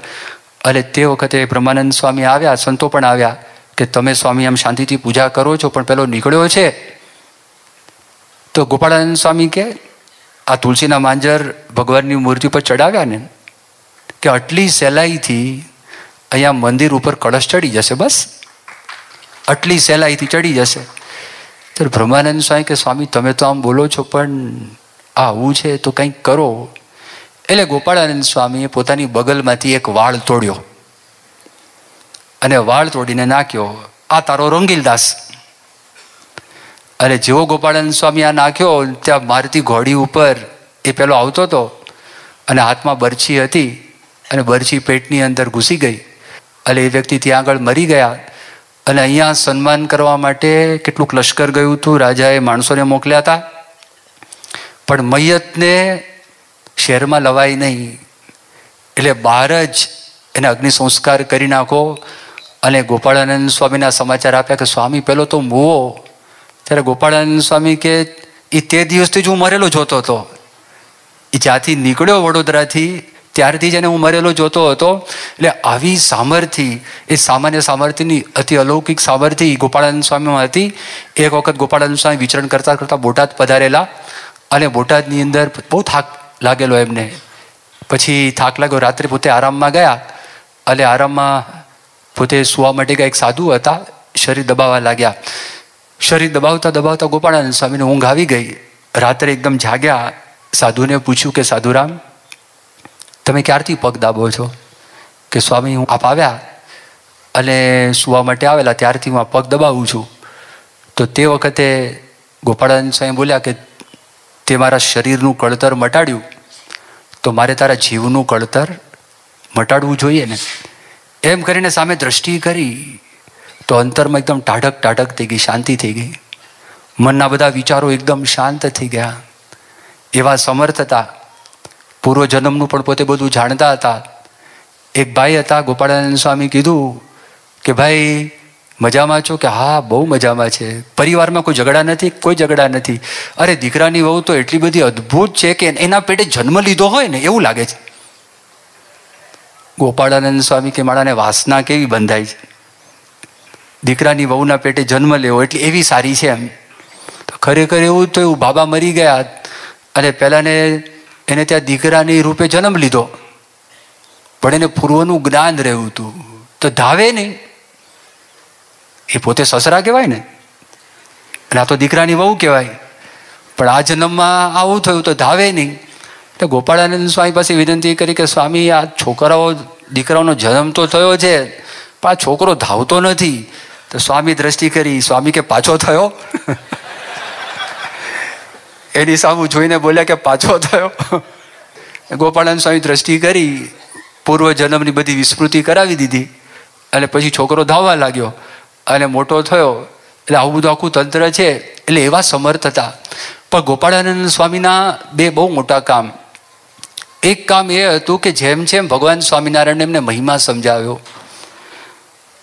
અને તે વખતે બ્રહ્માનંદ સ્વામી આવ્યા, સંતો પણ આવ્યા. કે તમે સ્વામી આમ શાંતિથી પૂજા કરો છો, પણ પેલો નીકળ્યો છે. તો ગોપાળાનંદ સ્વામી કે, આ તુલસીના માંજર ભગવાનની મૂર્તિ પર ચડાવ્યા ને, કે આટલી સહેલાઈથી અહીંયા મંદિર ઉપર કળશ ચડી જશે બસ? આટલી સહેલાઈથી ચડી જશે? ત્યારે બ્રહ્માનંદ સ્વામી કે, સ્વામી, તમે તો આમ બોલો છો, પણ આ આવું છે તો કંઈક કરો. એટલે ગોપાળાનંદ સ્વામીએ પોતાની બગલમાંથી એક વાળ તોડ્યો. અને વાળ તોડીને નાખ્યો. આ તારો રંગીલદાસ. અને જેવો ગોપાળાનંદ સ્વામી આ નાખ્યો, ત્યાં મારતી ઘોડી ઉપર એ પેલો આવતો હતો અને હાથમાં બરછી હતી અને બરછી પેટની અંદર ઘૂસી ગઈ. અને એ વ્યક્તિ ત્યાં આગળ મરી ગયા અને અહીંયા સન્માન કરવા માટે કેટલુંક લશ્કર ગયું હતું, રાજાએ માણસોને મોકલ્યા હતા. પણ મૈયતને શહેરમાં લવાય નહીં. એટલે બહાર જ એને અગ્નિ સંસ્કાર કરી નાખો અને ગોપાળાનંદ સ્વામીના સમાચાર આપ્યા કે, સ્વામી, પેલો તો મૂવો. ત્યારે ગોપાળાનંદ સ્વામી કે એ તે દિવસથી જ હું મરેલો જોતો હતો. એ જ્યાંથી નીકળ્યો વડોદરાથી, ત્યારથી જ એને હું મરેલો જોતો હતો. એટલે આવી સામર્થિ એ સામાન્ય સામર્થ્યની અતિ અલૌકિક સામર્થિ ગોપાળાનંદ સ્વામીમાં હતી. એક વખત ગોપાળાનંદ સ્વામી વિચરણ કરતાં કરતાં બોટાદ પધારેલા અને બોટાદની અંદર બહુ થાક લાગેલો એમને. પછી થાક લાગ્યો, રાત્રે પોતે આરામમાં ગયા. અને આરામમાં પોતે સુવા માટે એક સાધુ હતા, શરીર દબાવવા લાગ્યા. શરીર દબાવતા દબાવતા ગોપાળાનંદ સ્વામીને ઊંઘ આવી ગઈ. રાત્રે એકદમ જાગ્યા, સાધુને પૂછ્યું કે, સાધુરામ, તમે ક્યારથી પગ દાબો છો? કે, સ્વામી, હું આપ આવ્યા અને સુવા માટે આવેલા, ત્યારથી હું આ પગ દબાવું છું. તો તે વખતે ગોપાળાનંદ સ્વામી બોલ્યા કે, તે મારા શરીરનું કળતર મટાડ્યું. તો મારે તારા જીવનું કળતર મટાડવું જોઈએ ને? એમ કરીને સામે દ્રષ્ટિ કરી તો અંતરમાં એકદમ ટાઢક ટાઢક થઈ ગઈ, શાંતિ થઈ ગઈ. મનના બધા વિચારો એકદમ શાંત થઈ ગયા. એવા સમર્થ હતા. પૂર્વજન્મનું પણ પોતે બધું જાણતા હતા. એક ભાઈ હતા, ગોપાળાનંદ સ્વામી કીધું કે, ભાઈ, મજામાં છો? કે, હા, બહુ મજામાં છે. પરિવારમાં કોઈ ઝઘડા નથી? કોઈ ઝઘડા નથી. અરે, દીકરાની વહુ તો એટલી બધી અદ્ભુત છે કે, એના પેટે જન્મ લીધો હોય ને, એવું લાગે છે. ગોપાળાનંદ સ્વામી કે માળાને વાસના કેવી બંધાય છે? દીકરાની વહુના પેટે જન્મ લેવો એટલે એવી સારી છે એમ. તો ખરેખર એવું તો એવું બાબા મરી ગયા અને પહેલાંને એને ત્યાં દીકરાની રૂપે જન્મ લીધો. પણ એને પૂર્વનું જ્ઞાન રહ્યું હતું. તો ધાવે નહીં. એ પોતે સસરા કહેવાય ને? અને આ તો દીકરાની વહુ કહેવાય. પણ આ જન્મમાં આવું થયું તો ધાવે નહીં. તો ગોપાળાનંદ સ્વામી પાસે વિનંતી કરી કે, સ્વામી, આ છોકરાઓ, દીકરાઓનો જન્મ તો થયો છે, પણ આ છોકરો ધાવતો નથી. તો સ્વામી દ્રષ્ટિ કરી, સ્વામી કે પાછો થયો? એની સામું જોઈને બોલ્યા કે, પાછો થયો. ગોપાળાનંદ સ્વામી દ્રષ્ટિ કરી, પૂર્વ જન્મની બધી વિસ્મૃતિ કરાવી દીધી અને પછી છોકરો ધાવવા લાગ્યો અને મોટો થયો. એટલે આવું બધું આખું તંત્ર છે, એટલે એવા સમર્થ હતા. પણ ગોપાળાનંદ સ્વામીના બે બહુ મોટા કામ. એક કામ એ હતું કે જેમ જેમ ભગવાન સ્વામિનારાયણ એમને મહિમા સમજાવ્યો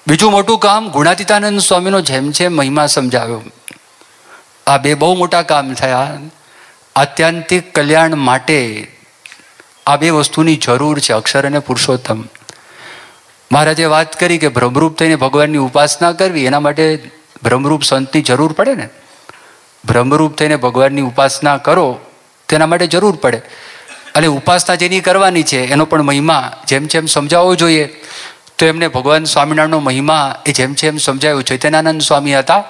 બીજું મોટું કામ ગુણાતીતાનંદ સ્વામીનો જેમ જેમ મહિમા સમજાવ્યો આ બે બહુ મોટા કામ થયા. આત્યંતિક કલ્યાણ માટે આ બે વસ્તુની જરૂર છે, અક્ષર અને પુરુષોત્તમ. મહારાજે વાત કરી કે ભ્રમરૂપ થઈને ભગવાનની ઉપાસના કરવી, એના માટે ભ્રમરૂપ સંતની જરૂર પડે ને? ભ્રમરૂપ થઈને ભગવાનની ઉપાસના કરો, તેના માટે જરૂર પડે. અને ઉપાસના જેની કરવાની છે, એનો પણ મહિમા જેમ જેમ સમજાવવો જોઈએ, તો એમને ભગવાન સ્વામિનારાયણનો મહિમા એ જેમ જેમ સમજાયું. ચૈતન્યાનંદ સ્વામી હતા,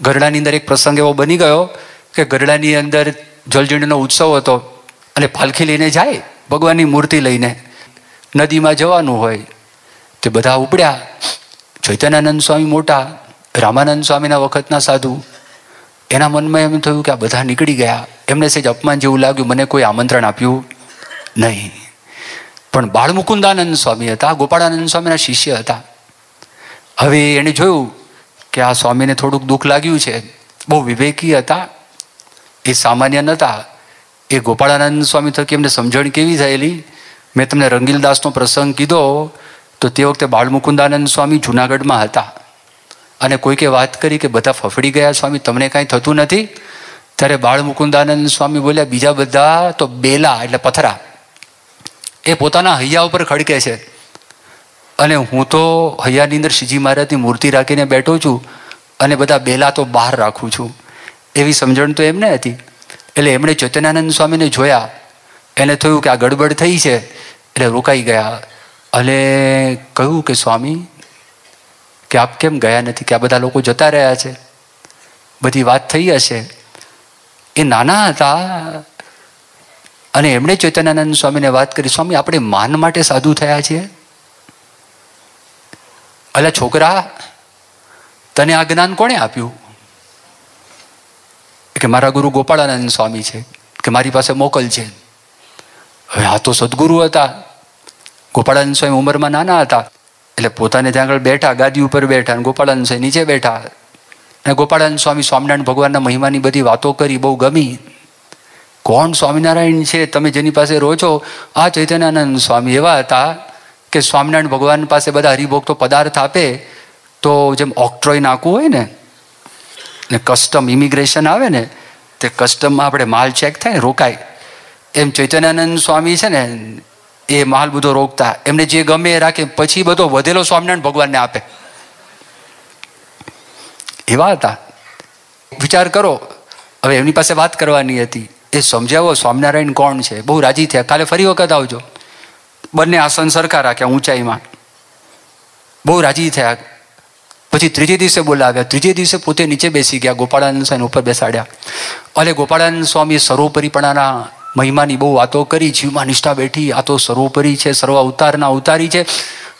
ગરડાની અંદર એક પ્રસંગ એવો બની ગયો કે ગરડાની અંદર જલજીણનો ઉત્સવ હતો અને પાલખી લઈને જાય, ભગવાનની મૂર્તિ લઈને. નદીમાં જવાનું હોય, તે બધા ઉપડ્યા. ચૈતન્યાનંદ સ્વામી મોટા, રામાનંદ સ્વામીના વખતના સાધુ. એના મનમાં એમ થયું કે આ બધા નીકળી ગયા. એમને સેજ અપમાન જેવું લાગ્યું. મને કોઈ આમંત્રણ આપ્યું નહીં. પણ બાળમુકુંદાનંદ સ્વામી હતા, ગોપાળાનંદ સ્વામીના શિષ્ય હતા. હવે એણે જોયું કે આ સ્વામીને થોડુંક દુઃખ લાગ્યું છે. બહુ વિવેકી હતા. એ સામાન્ય નહોતા એ ગોપાળાનંદ સ્વામી થકી એમને સમજણ કેવી થયેલી? મેં તમને રંગીલદાસનો પ્રસંગ કીધો, તો તે વખતે બાળમુકુંદાનંદ સ્વામી જુનાગઢમાં હતા. અને કોઈકે વાત કરી કે બધા ફફડી ગયા સ્વામી, તમને કાંઈ થતું નથી? ત્યારે બાળ મુકુંદાનંદ સ્વામી બોલ્યા, બીજા બધા તો બેલા એટલે પથરા. એ પોતાના હૈયા ઉપર ખડકે છે. અને હું તો હૈયાની અંદર શ્રીજી મહારાજની મૂર્તિ રાખીને બેઠો છું અને બધા બેલા તો બહાર રાખું છું. એવી સમજણ તો એમને હતી. એટલે એમણે ચૈતન્યાનંદ સ્વામીને જોયા. એને થયું કે આ ગડબડ થઈ છે, એટલે રોકાઈ ગયા. અને કહ્યું કે સ્વામી, કે આપ કેમ ગયા નથી? કે આ બધા લોકો જતા રહ્યા છે. બધી વાત થઈ હશે. એ નાના હતા. અને એમણે ચૈતન્યાનંદ સ્વામીને વાત કરી, સ્વામી, આપણે માન માટે સાધુ થયા છીએ? અલા છોકરા, તને આ જ્ઞાન કોણે આપ્યું? કે મારા ગુરુ ગોપાળાનંદ સ્વામી છે, કે મારી પાસે મોકલ છે. હવે આ તો સદગુરુ હતા. ગોપાળાનંદ સ્વામી ઉંમરમાં નાના હતા. એટલે પોતાને ત્યાં આગળ બેઠા, ગાદી ઉપર બેઠા અને ગોપાળાનંદ સ્વામી નીચે બેઠા. અને ગોપાળાનંદ સ્વામી સ્વામિનારાયણ ભગવાનના મહિમાની બધી વાતો કરી, બહુ ગમી. કોણ સ્વામિનારાયણ છે? તમે જેની પાસે રહો આ ચૈતન્યાનંદ સ્વામી એવા હતા કે સ્વામિનારાયણ ભગવાન પાસે બધા હરિભોગતો પદાર્થ આપે, તો જેમ ઓક્ટ્રોય નાખવું હોય ને ને કસ્ટમ ઇમિગ્રેશન આવે ને, તે કસ્ટમમાં આપણે માલ ચેક થાય ને રોકાય. એમ ચૈતન્યાનંદ સ્વામી છે ને, એ માલ બધો રોકતા. એમને જે ગમે એ રાખે, પછી બધો વધેલો સ્વામિનારાયણ ભગવાનને આપે. એવા હતા. વિચાર કરો. હવે એમની પાસે વાત કરવાની હતી. એ સમજાવો સ્વામિનારાયણ કોણ છે? બહુ રાજી થયા. કાલે ફરી વખત આવજો. બંને આસન સરખા રાખ્યા ઊંચાઈમાં. બહુ રાજી થયા. પછી ત્રીજે દિવસે બોલાવ્યા. ત્રીજે દિવસે પોતે નીચે બેસી ગયા. ગોપાળાનંદ સ્વામી ઉપર બેસાડ્યા. અને ગોપાળાનંદ સ્વામી સર્વોપરીપણાના મહિમાની બહુ વાતો કરી. જીવમાં નિષ્ઠા બેઠી. આ તો સર્વોપરી છે. સર્વ અવતારના અવતારી છે.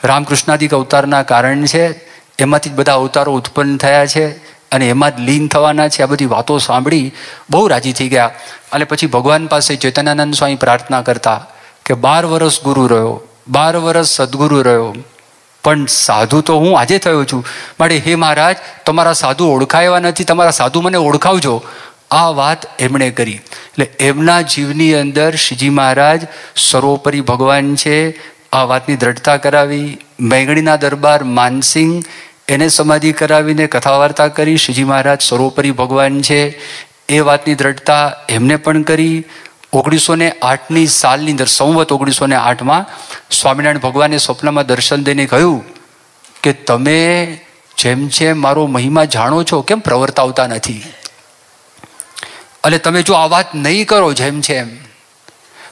રામકૃષ્ણાદિક અવતારના કારણ છે. એમાંથી જ બધા અવતારો ઉત્પન્ન થયા છે. અને એમાં જ લીન થવાના છે, આ બધી વાતો સાંભળી બહુ રાજી થઈ ગયા. અને પછી ભગવાન પાસે ચેતનાનંદ સ્વામી પ્રાર્થના કરતા કે બાર વર્ષ ગુરુ રહ્યો, બાર વર્ષ સદગુરુ રહ્યો. પણ સાધુ તો હું આજે થયો છું. માટે હે મહારાજ, તમારા સાધુ ઓળખાયા નથી, તમારા સાધુ મને ઓળખાવજો. આ વાત એમણે કરી. એટલે એમના જીવની અંદર શ્રીજી મહારાજ સર્વોપરી ભગવાન છે. આ વાતની દ્રઢતા કરાવી. મેંગણીના દરબાર માનસિંહ એને સમાધિ કરાવીને કથા વાર્તા કરી. શ્રીજી મહારાજ સર્વોપરી ભગવાન છે. એ વાતની દ્રઢતા એમને પણ કરી. ઓગણીસો ને આઠની સાલની અંદર, સંવત ઓગણીસો ને આઠમાં સ્વામિનારાયણ ભગવાને સ્વપ્નમાં દર્શન દઈને કહ્યું કે, તમે જેમ જેમ મારો મહિમા જાણો છો, કેમ પ્રવર્તાવતા નથી? અને તમે જો આ વાત નહીં કરો જેમ છે એમ,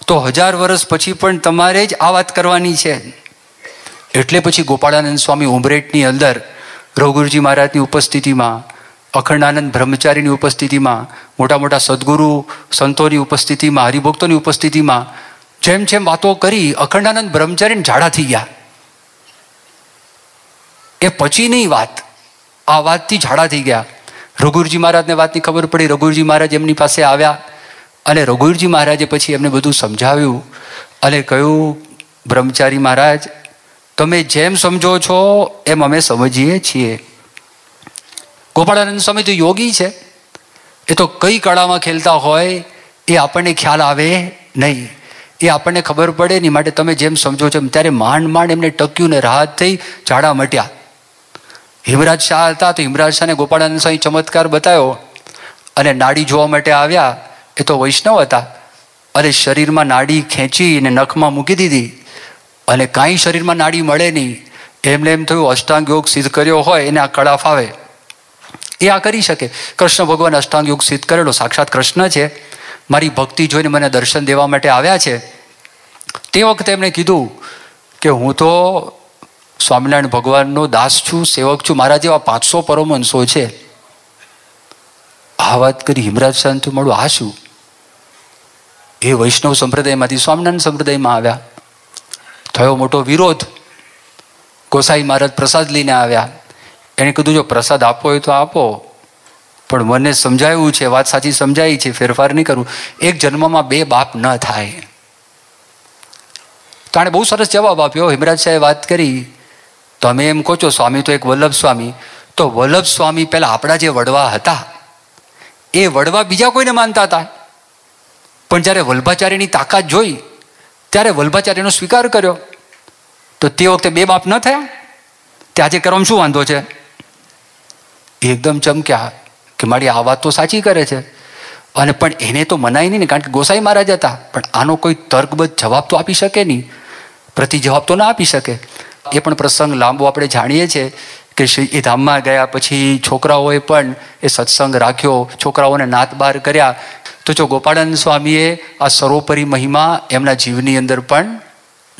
તો હજાર વર્ષ પછી પણ તમારે જ આ વાત કરવાની છે. એટલે પછી ગોપાળાનંદ સ્વામી ઉમરેટની અંદર રઘુરુજી મહારાજની ઉપસ્થિતિમાં, અખંડાનંદ બ્રહ્મચારીની ઉપસ્થિતિમાં, મોટા મોટા સદગુરુ, સંતોની ઉપસ્થિતિમાં, હરિભક્તોની ઉપસ્થિતિમાં જેમ જેમ વાતો કરી અખંડાનંદ બ્રહ્મચારીને ઝાડા થઈ ગયા. એ પછીની વાત, આ વાતથી ઝાડા થઈ ગયા. રઘુરજી મહારાજને વાતની ખબર પડી. રઘુરજી મહારાજ એમની પાસે આવ્યા અને રઘુરજી મહારાજે પછી એમને બધું સમજાવ્યું અને કહ્યું, બ્રહ્મચારી મહારાજ તમે જેમ સમજો છો એમ અમે સમજીએ છીએ. ગોપાળાનંદ સ્વામી તો યોગી છે. એ તો કઈ કળામાં ખેલતા હોય એ આપણને ખ્યાલ આવે નહીં. એ આપણને ખબર પડે નહીં માટે તમે જેમ સમજો છો એમ. ત્યારે માંડ માંડ એમને ટક્યું ને રાહત થઈ ઝાડા મટ્યા. હિમરાજ શાહ હતા તો હિમરાજ શાહને ગોપાળાનંદ સ્વામી ચમત્કાર બતાવ્યો અને નાડી જોવા માટે આવ્યા. એ તો વૈષ્ણવ હતા. અને શરીરમાં નાડી ખેંચી અને નખમાં મૂકી દીધી. અને કાંઈ શરીરમાં નાડી મળે નહીં. એમને એમ થયું, અષ્ટાંગ યોગ સિદ્ધ કર્યો હોય, એને આ કળા ફાવે. એ આ કરી શકે. કૃષ્ણ ભગવાન અષ્ટાંગ યોગ સિદ્ધ કરેલો. સાક્ષાત કૃષ્ણ છે. મારી ભક્તિ જોઈને મને દર્શન દેવા માટે આવ્યા છે. તે વખતે એમણે કીધું કે હું તો સ્વામિનારાયણ ભગવાનનો દાસ છું, સેવક છું. મારા જેવા પાંચસો પરમહંસો છે. આ વાત કરી હિમરાજ શાંતિ મળું આ શું? એ વૈષ્ણવ સંપ્રદાયમાંથી, સ્વામિનારાયણ સંપ્રદાયમાં આવ્યા. થયો મોટો વિરોધ. ગોસાઈ મહારાજ પ્રસાદ લઈને આવ્યા. એણે કીધું, જો પ્રસાદ આપો હોય તો આપો. પણ મને સમજાયું છે, વાત સાચી સમજાઈ છે, ફેરફાર નહીં કરું. એક જન્મમાં બે બાપ ન થાય. તો આણે બહુ સરસ જવાબ આપ્યો. હિમરાજ સાહેબ વાત કરી. તમે એમ કહો છો, સ્વામી તો એક વલ્લભ સ્વામી. તો વલ્લભ સ્વામી પહેલાં આપણા જે વડવા હતા, એ વડવા બીજા કોઈને માનતા હતા? પણ જ્યારે વલ્ભાચાર્યની તાકાત જોઈ ત્યારે વલ્ભાચાર્યનો સ્વીકાર કર્યો, તો તે વખતે બે બાપ ન થયા? તે આજે કરવામાં શું વાંધો છે? એકદમ ચમક્યા કે મારી આ વાત તો સાચી કરે છે. અને પણ એને તો મનાય નહીં ને, કારણ કે ગોસાઈ મહારાજ હતા. પણ આનો કોઈ તર્કબદ્ધ જવાબ તો આપી શકે નહીં. પ્રતિ જવાબ તો ના આપી શકે. એ પણ પ્રસંગ લાંબો આપણે જાણીએ છીએ કે શ્રી એ ધામમાં ગયા પછી છોકરાઓએ પણ એ સત્સંગ રાખ્યો. છોકરાઓને નાતબાર કર્યા. તો જો ગોપાળાનંદ સ્વામીએ આ સર્વોપરી મહિમા એમના જીવની અંદર પણ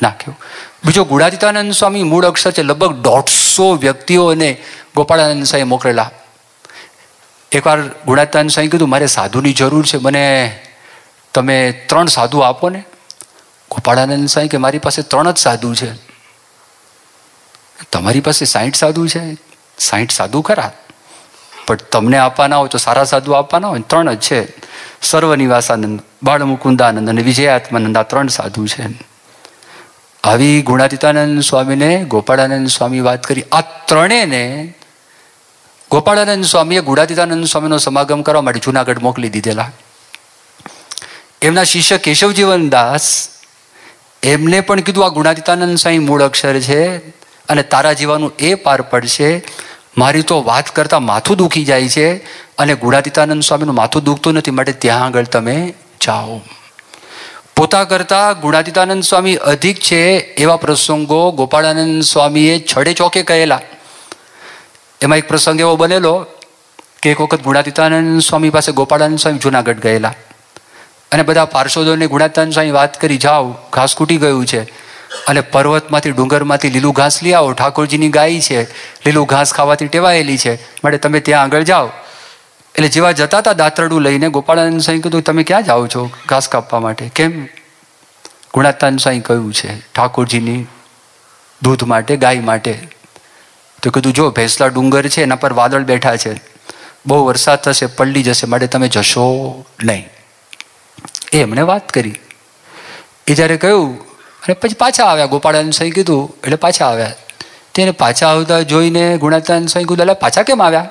નાખ્યો. બીજો ગુણાતીતાનંદ સ્વામી મૂળ અક્ષર છે લગભગ દોઢસો વ્યક્તિઓને ગોપાળાનંદ સાંઈ મોકલેલા. એકવાર ગુણાતીતાનંદ સ્વામી કીધું, મારે સાધુની જરૂર છે, મને તમે ત્રણ સાધુ આપો ને. ગોપાળાનંદ સ્વામી કે, મારી પાસે ત્રણ જ સાધુ છે. તમારી પાસે સાહીઠ સાધુ છે? સાહીઠ સાધુ ખરા. પણ તમને આપવાના હોય તો સારા સાધુ આપવાના હોય ત્રણ જ છે. સર્વનિવાસાનંદ બાળ મુકુંદાનંદ અને વિજયાત્માનંદ આ ત્રણ સાધુ છે. આવી ગુણાતીતાનંદ સ્વામીને, ગોપાળાનંદ સ્વામી વાત કરી. આ ત્રણેયને ગોપાળાનંદ સ્વામીએ ગુણાતીતાનંદ સ્વામીનો સમાગમ કરવા માટે જુનાગઢ મોકલી દીધેલા. એમના શિષ્ય કેશવજીવન દાસ, એમને પણ કીધું, આ ગુણાતીતાનંદ સ્વામી મૂળ અક્ષર છે અને તારા જીવાનું એ પાર પડશે મારી તો વાત કરતાં માથું દુખી જાય છે અને ગુણાતીતાનંદ સ્વામીનું માથું દુખતું નથી, માટે ત્યાં આગળ તમે જાઓ. પોતા કરતાં ગુણાતીતાનંદ સ્વામી અધિક છે એવા પ્રસંગો ગોપાળાનંદ સ્વામીએ છડે ચોકે કહેલા. એમાં એક પ્રસંગ એવો બનેલો કે એક વખત ગુણાતીતાનંદ સ્વામી પાસે ગોપાળાનંદ સ્વામી જુનાગઢ ગયેલા. અને બધા પાર્ષદોને ગુણાતીતાનંદ સ્વામી વાત કરી, જાઓ, ઘાસ ખૂટી ગયું છે. અને પર્વતમાંથી ડુંગરમાંથી લીલું ઘાસ લઈ આવો. ઠાકોરજીની ગાય છે. લીલું ઘાસ ખાવાથી ટેવાયેલી છે. માટે તમે ત્યાં આગળ જાઓ. એટલે જેવા જતા હતા દાંતરડું લઈને ગોપાળાનંદ સાંઈ કીધું, તમે ક્યાં જાઓ છો ઘાસ કાપવા માટે? કેમ? ગુણાતાન સાંઈ કહ્યું છે, ઠાકોરજીની દૂધ માટે, ગાય માટે. તો કીધું, જો ભેંસલા ડુંગર છે, એના પર વાદળ બેઠા છે. બહુ વરસાદ થશે પલડી જશે, માટે તમે જશો નહીં. એ એમણે વાત કરી. એ જ્યારે કહ્યું અને પછી પાછા આવ્યા, ગોપાળાન સ્વાઈ કીધું, એટલે પાછા આવ્યા. તેને પાછા આવતા જોઈને ગુણાતાન સ્વાઈ કીધું એટલે પાછા કેમ આવ્યા?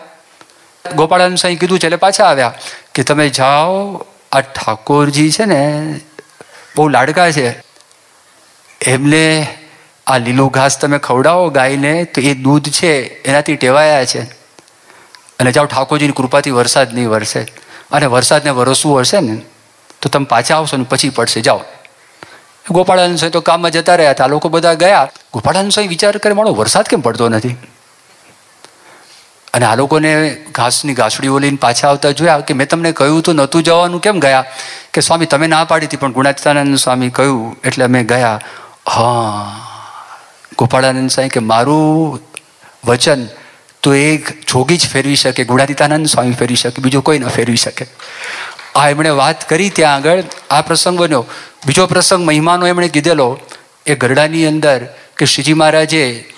ગોપાળાન સ્વાઈ કીધું છે, એટલે પાછા આવ્યા, કે તમે જાઓ, આ ઠાકોરજી છે ને, બહુ લાડકા છે. એમને આ લીલું ઘાસ તમે ખવડાવો ગાયને, તો એ દૂધ છે, એનાથી ટેવાયા છે. અને જાઓ, ઠાકોરજીની કૃપાથી વરસાદ નહીં વરસે. અને વરસાદને વરસવું હશે ને, તો તમે પાછા આવશો ને, પછી પડશે. જાઓ. ગોપાળાનંદ સ્વામી તો કામમાં જતા રહ્યા હતા. લોકો બધા ગયા. ગોપાળાનંદ સ્વામી વિચાર કરે મારો વરસાદ કેમ પડતો નથી? અને આ લોકોને ઘાસની ઘાસડીઓ લઈને પાછા આવતા જોયા કે, મેં તમને કહ્યું તો નહોતું જવાનું. કેમ ગયા? કે, સ્વામી, તમે ના પાડી હતી, પણ ગુણાતીતાનંદ સ્વામી કહ્યું, એટલે અમે ગયા. હા. ગોપાળાનંદ સ્વામી કે, મારું વચન તો એક જોગી જ ફેરવી શકે, ગુણાતીતાનંદ સ્વામી ફેરવી શકે, બીજો કોઈ ન ફેરવી શકે. આ એમણે વાત કરી ત્યાં આગળ, આ પ્રસંગ બન્યો. બીજો પ્રસંગ મહિમાનો એમણે કીધેલો, એ ગરડાની અંદર કે શ્રીજી મહારાજે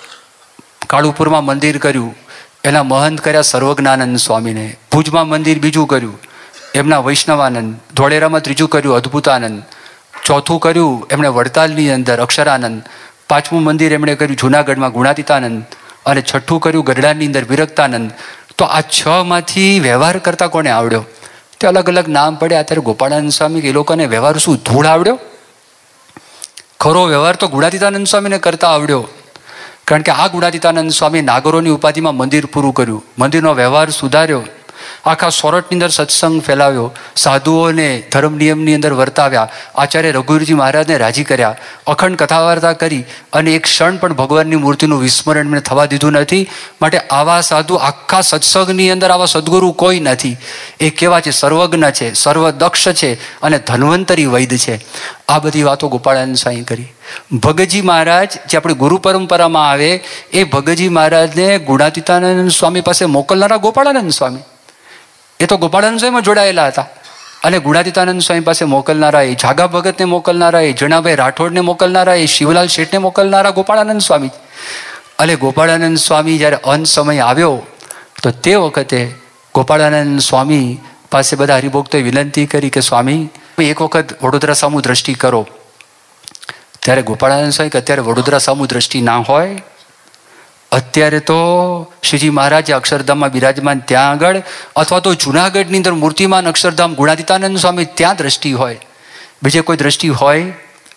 કાળુપુરમાં મંદિર કર્યું, એના મહંત કર્યા સર્વજ્ઞાનંદ સ્વામીને. ભુજમાં મંદિર બીજું કર્યું, એમના વૈષ્ણવાનંદ. ધોળેરામાં ત્રીજું કર્યું, અદ્ભુતાનંદ. ચોથું કર્યું, એમણે વડતાલની અંદર અક્ષરાનંદ. પાંચમું મંદિર એમણે કર્યું, જુનાગઢમાં ગુણાતીતાનંદ. અને છઠ્ઠું કર્યું, ગરડાની અંદર વિરક્તાનંદ. તો આ છ માંથી વ્યવહાર કરતા કોને આવડ્યો? તે અલગ અલગ નામ પડ્યા. અત્યારે ગોપાળાનંદ સ્વામી એ લોકોને વ્યવહાર શું, ધૂળ આવડ્યો? ખરો વ્યવહાર તો ગુણાતીતાનંદ સ્વામીને કરતા આવડ્યો. કારણ કે આ ગુણાતીતાનંદ સ્વામી નાગરોની ઉપાધિમાં મંદિર પૂરું કર્યું. મંદિરનો વ્યવહાર સુધાર્યો. આખા સોરઠની અંદર સત્સંગ ફેલાવ્યો. સાધુઓને ધર્મ નિયમની અંદર વર્તાવ્યા. આચાર્ય રઘુવીરજી મહારાજને રાજી કર્યા. અખંડ કથા વાર્તા કરી અને એક ક્ષણ પણ ભગવાનની મૂર્તિનું વિસ્મરણ મને થવા દીધું નથી. માટે આવા સાધુ આખા સત્સંગની અંદર આવા સદગુરુ કોઈ નથી. એ કેવા છે? સર્વજ્ઞ છે, સર્વદક્ષ છે અને ધન્વંતરી વૈદ છે. આ બધી વાતો ગોપાળાનંદ સ્વામી કરી. ભગતજી મહારાજ જે આપણી ગુરુ પરંપરામાં આવે, એ ભગતજી મહારાજને ગુણાતીતાનંદ સ્વામી પાસે મોકલનારા ગોપાળાનંદ સ્વામી. એ તો ગોપાળાનંદ સ્વામીમાં જોડાયેલા હતા. અને ગુણાતીતાનંદ સ્વામી પાસે મોકલનારા એ જાગા ભગતને મોકલનારા, એ જણાભાઈ રાઠોડને મોકલનારા, એ શિવલાલ શેઠને મોકલનારા ગોપાળાનંદ સ્વામી. અને ગોપાળાનંદ સ્વામી જ્યારે અંત સમય આવ્યો, તો તે વખતે ગોપાળાનંદ સ્વામી પાસે બધા હરિભક્તોએ વિનંતી કરી કે, સ્વામી એક વખત વડોદરા સામુ દ્રષ્ટિ કરો. ત્યારે ગોપાળાનંદ સ્વામી કે, અત્યારે વડોદરા સામુ દ્રષ્ટિ ના હોય અત્યારે તો શ્રીજી મહારાજે અક્ષરધામમાં બિરાજમાન ત્યાં આગળ, અથવા તો જુનાગઢની અંદર મૂર્તિમાન અક્ષરધામ ગુણાદિતાનંદ સ્વામી ત્યાં દ્રષ્ટિ હોય. બીજે કોઈ દ્રષ્ટિ હોય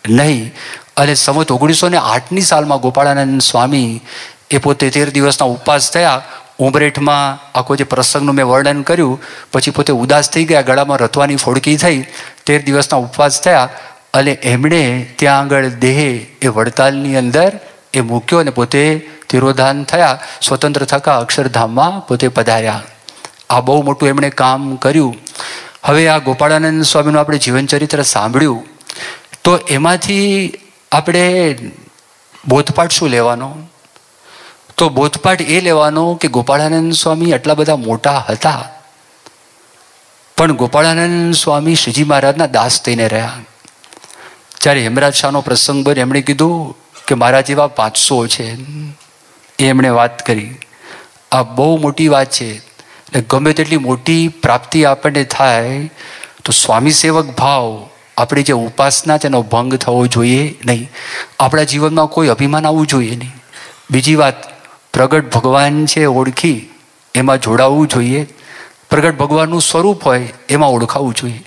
નહીં. અને સમત ઓગણીસો ને આઠની સાલમાં ગોપાળાનંદ સ્વામી એ પોતે તેર દિવસના ઉપવાસ થયા. ઉમરેઠમાં આખો જે પ્રસંગનું મેં વર્ણન કર્યું, પછી પોતે ઉદાસ થઈ ગયા, ગળામાં રથવાની ફોડકી થઈ, તેર દિવસના ઉપવાસ થયા. અને એમણે ત્યાં આગળ દેહ એ વડતાલની અંદર એ મૂક્યો અને પોતે તિરોધાન થયા, સ્વતંત્ર થકા, અક્ષરધામમાં પોતે પધાર્યા. આ બહુ મોટું એમણે કામ કર્યું. હવે આ ગોપાળાનંદ સ્વામીનું આપણે જીવનચરિત્ર સાંભળ્યું. તો એમાંથી આપણે બોધપાઠ શું લેવાનો? તો બોધપાઠ એ લેવાનો કે ગોપાળાનંદ સ્વામી આટલા બધા મોટા હતા. પણ ગોપાળાનંદ સ્વામી શ્રીજી મહારાજના દાસ થઈને રહ્યા. જ્યારે હેમરાજ શાહનો પ્રસંગ બન્યો, એમણે કીધું કે મારા જેવા પાંચસો છે. એ એમણે વાત કરી. આ બહુ મોટી વાત છે. એટલે ગમે તેટલી મોટી પ્રાપ્તિ આપણને થાય, તો સ્વામી સેવક ભાવ આપણી જે ઉપાસના છે એનો ભંગ થવો જોઈએ નહીં. આપણા જીવનમાં કોઈ અભિમાન આવવું જોઈએ નહીં. બીજી વાત, પ્રગટ ભગવાન છે ઓળખી, એમાં જોડાવવું જોઈએ. પ્રગટ ભગવાનનું સ્વરૂપ હોય, એમાં ઓળખાવવું જોઈએ.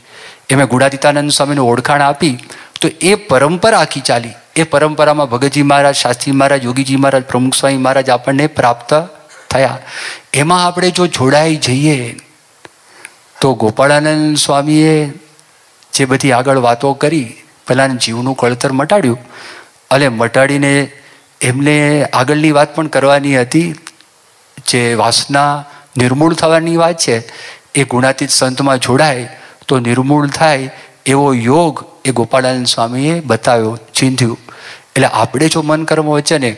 એમાં ગુણાતીતાનંદ સ્વામીને ઓળખાણ આપી, તો એ પરંપરા આખી ચાલી. એ પરંપરામાં ભગતજી મહારાજ, શાસ્ત્રી મહારાજ, યોગીજી મહારાજ, પ્રમુખ સ્વામી મહારાજ આપણને પ્રાપ્ત થયા. એમાં આપણે જો જોડાઈ જઈએ, તો ગોપાળાનંદ સ્વામીએ જે બધી આગળ વાતો કરી પહેલાં જીવનું કળતર મટાડ્યું, અને મટાડીને એમને આગળની વાત પણ કરવાની હતી. જે વાસના નિર્મૂળ થવાની વાત છે, એ ગુણાતીત સંતમાં જોડાય, તો નિર્મૂળ થાય એવો યોગ એ ગોપાળાનંદ સ્વામીએ બતાવ્યો, ચીંધ્યું. એટલે આપણે જો મન કર્મ વચ્ચે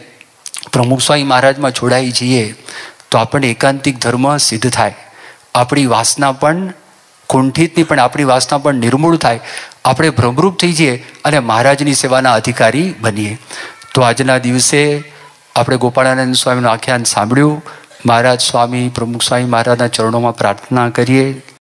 પ્રમુખ સ્વામી મહારાજમાં જોડાઈ જઈએ, તો આપણને એકાંતિક ધર્મ સિદ્ધ થાય. આપણી વાસના પણ કુંઠિતની પણ આપણી વાસના પણ નિર્મૂળ થાય. આપણે ભ્રમરૂપ થઈ જઈએ અને મહારાજની સેવાના અધિકારી બનીએ. તો આજના દિવસે આપણે ગોપાળાનંદ સ્વામીનું આખ્યાન સાંભળ્યું. મહારાજ સ્વામી, પ્રમુખ સ્વામી મહારાજના ચરણોમાં પ્રાર્થના કરીએ.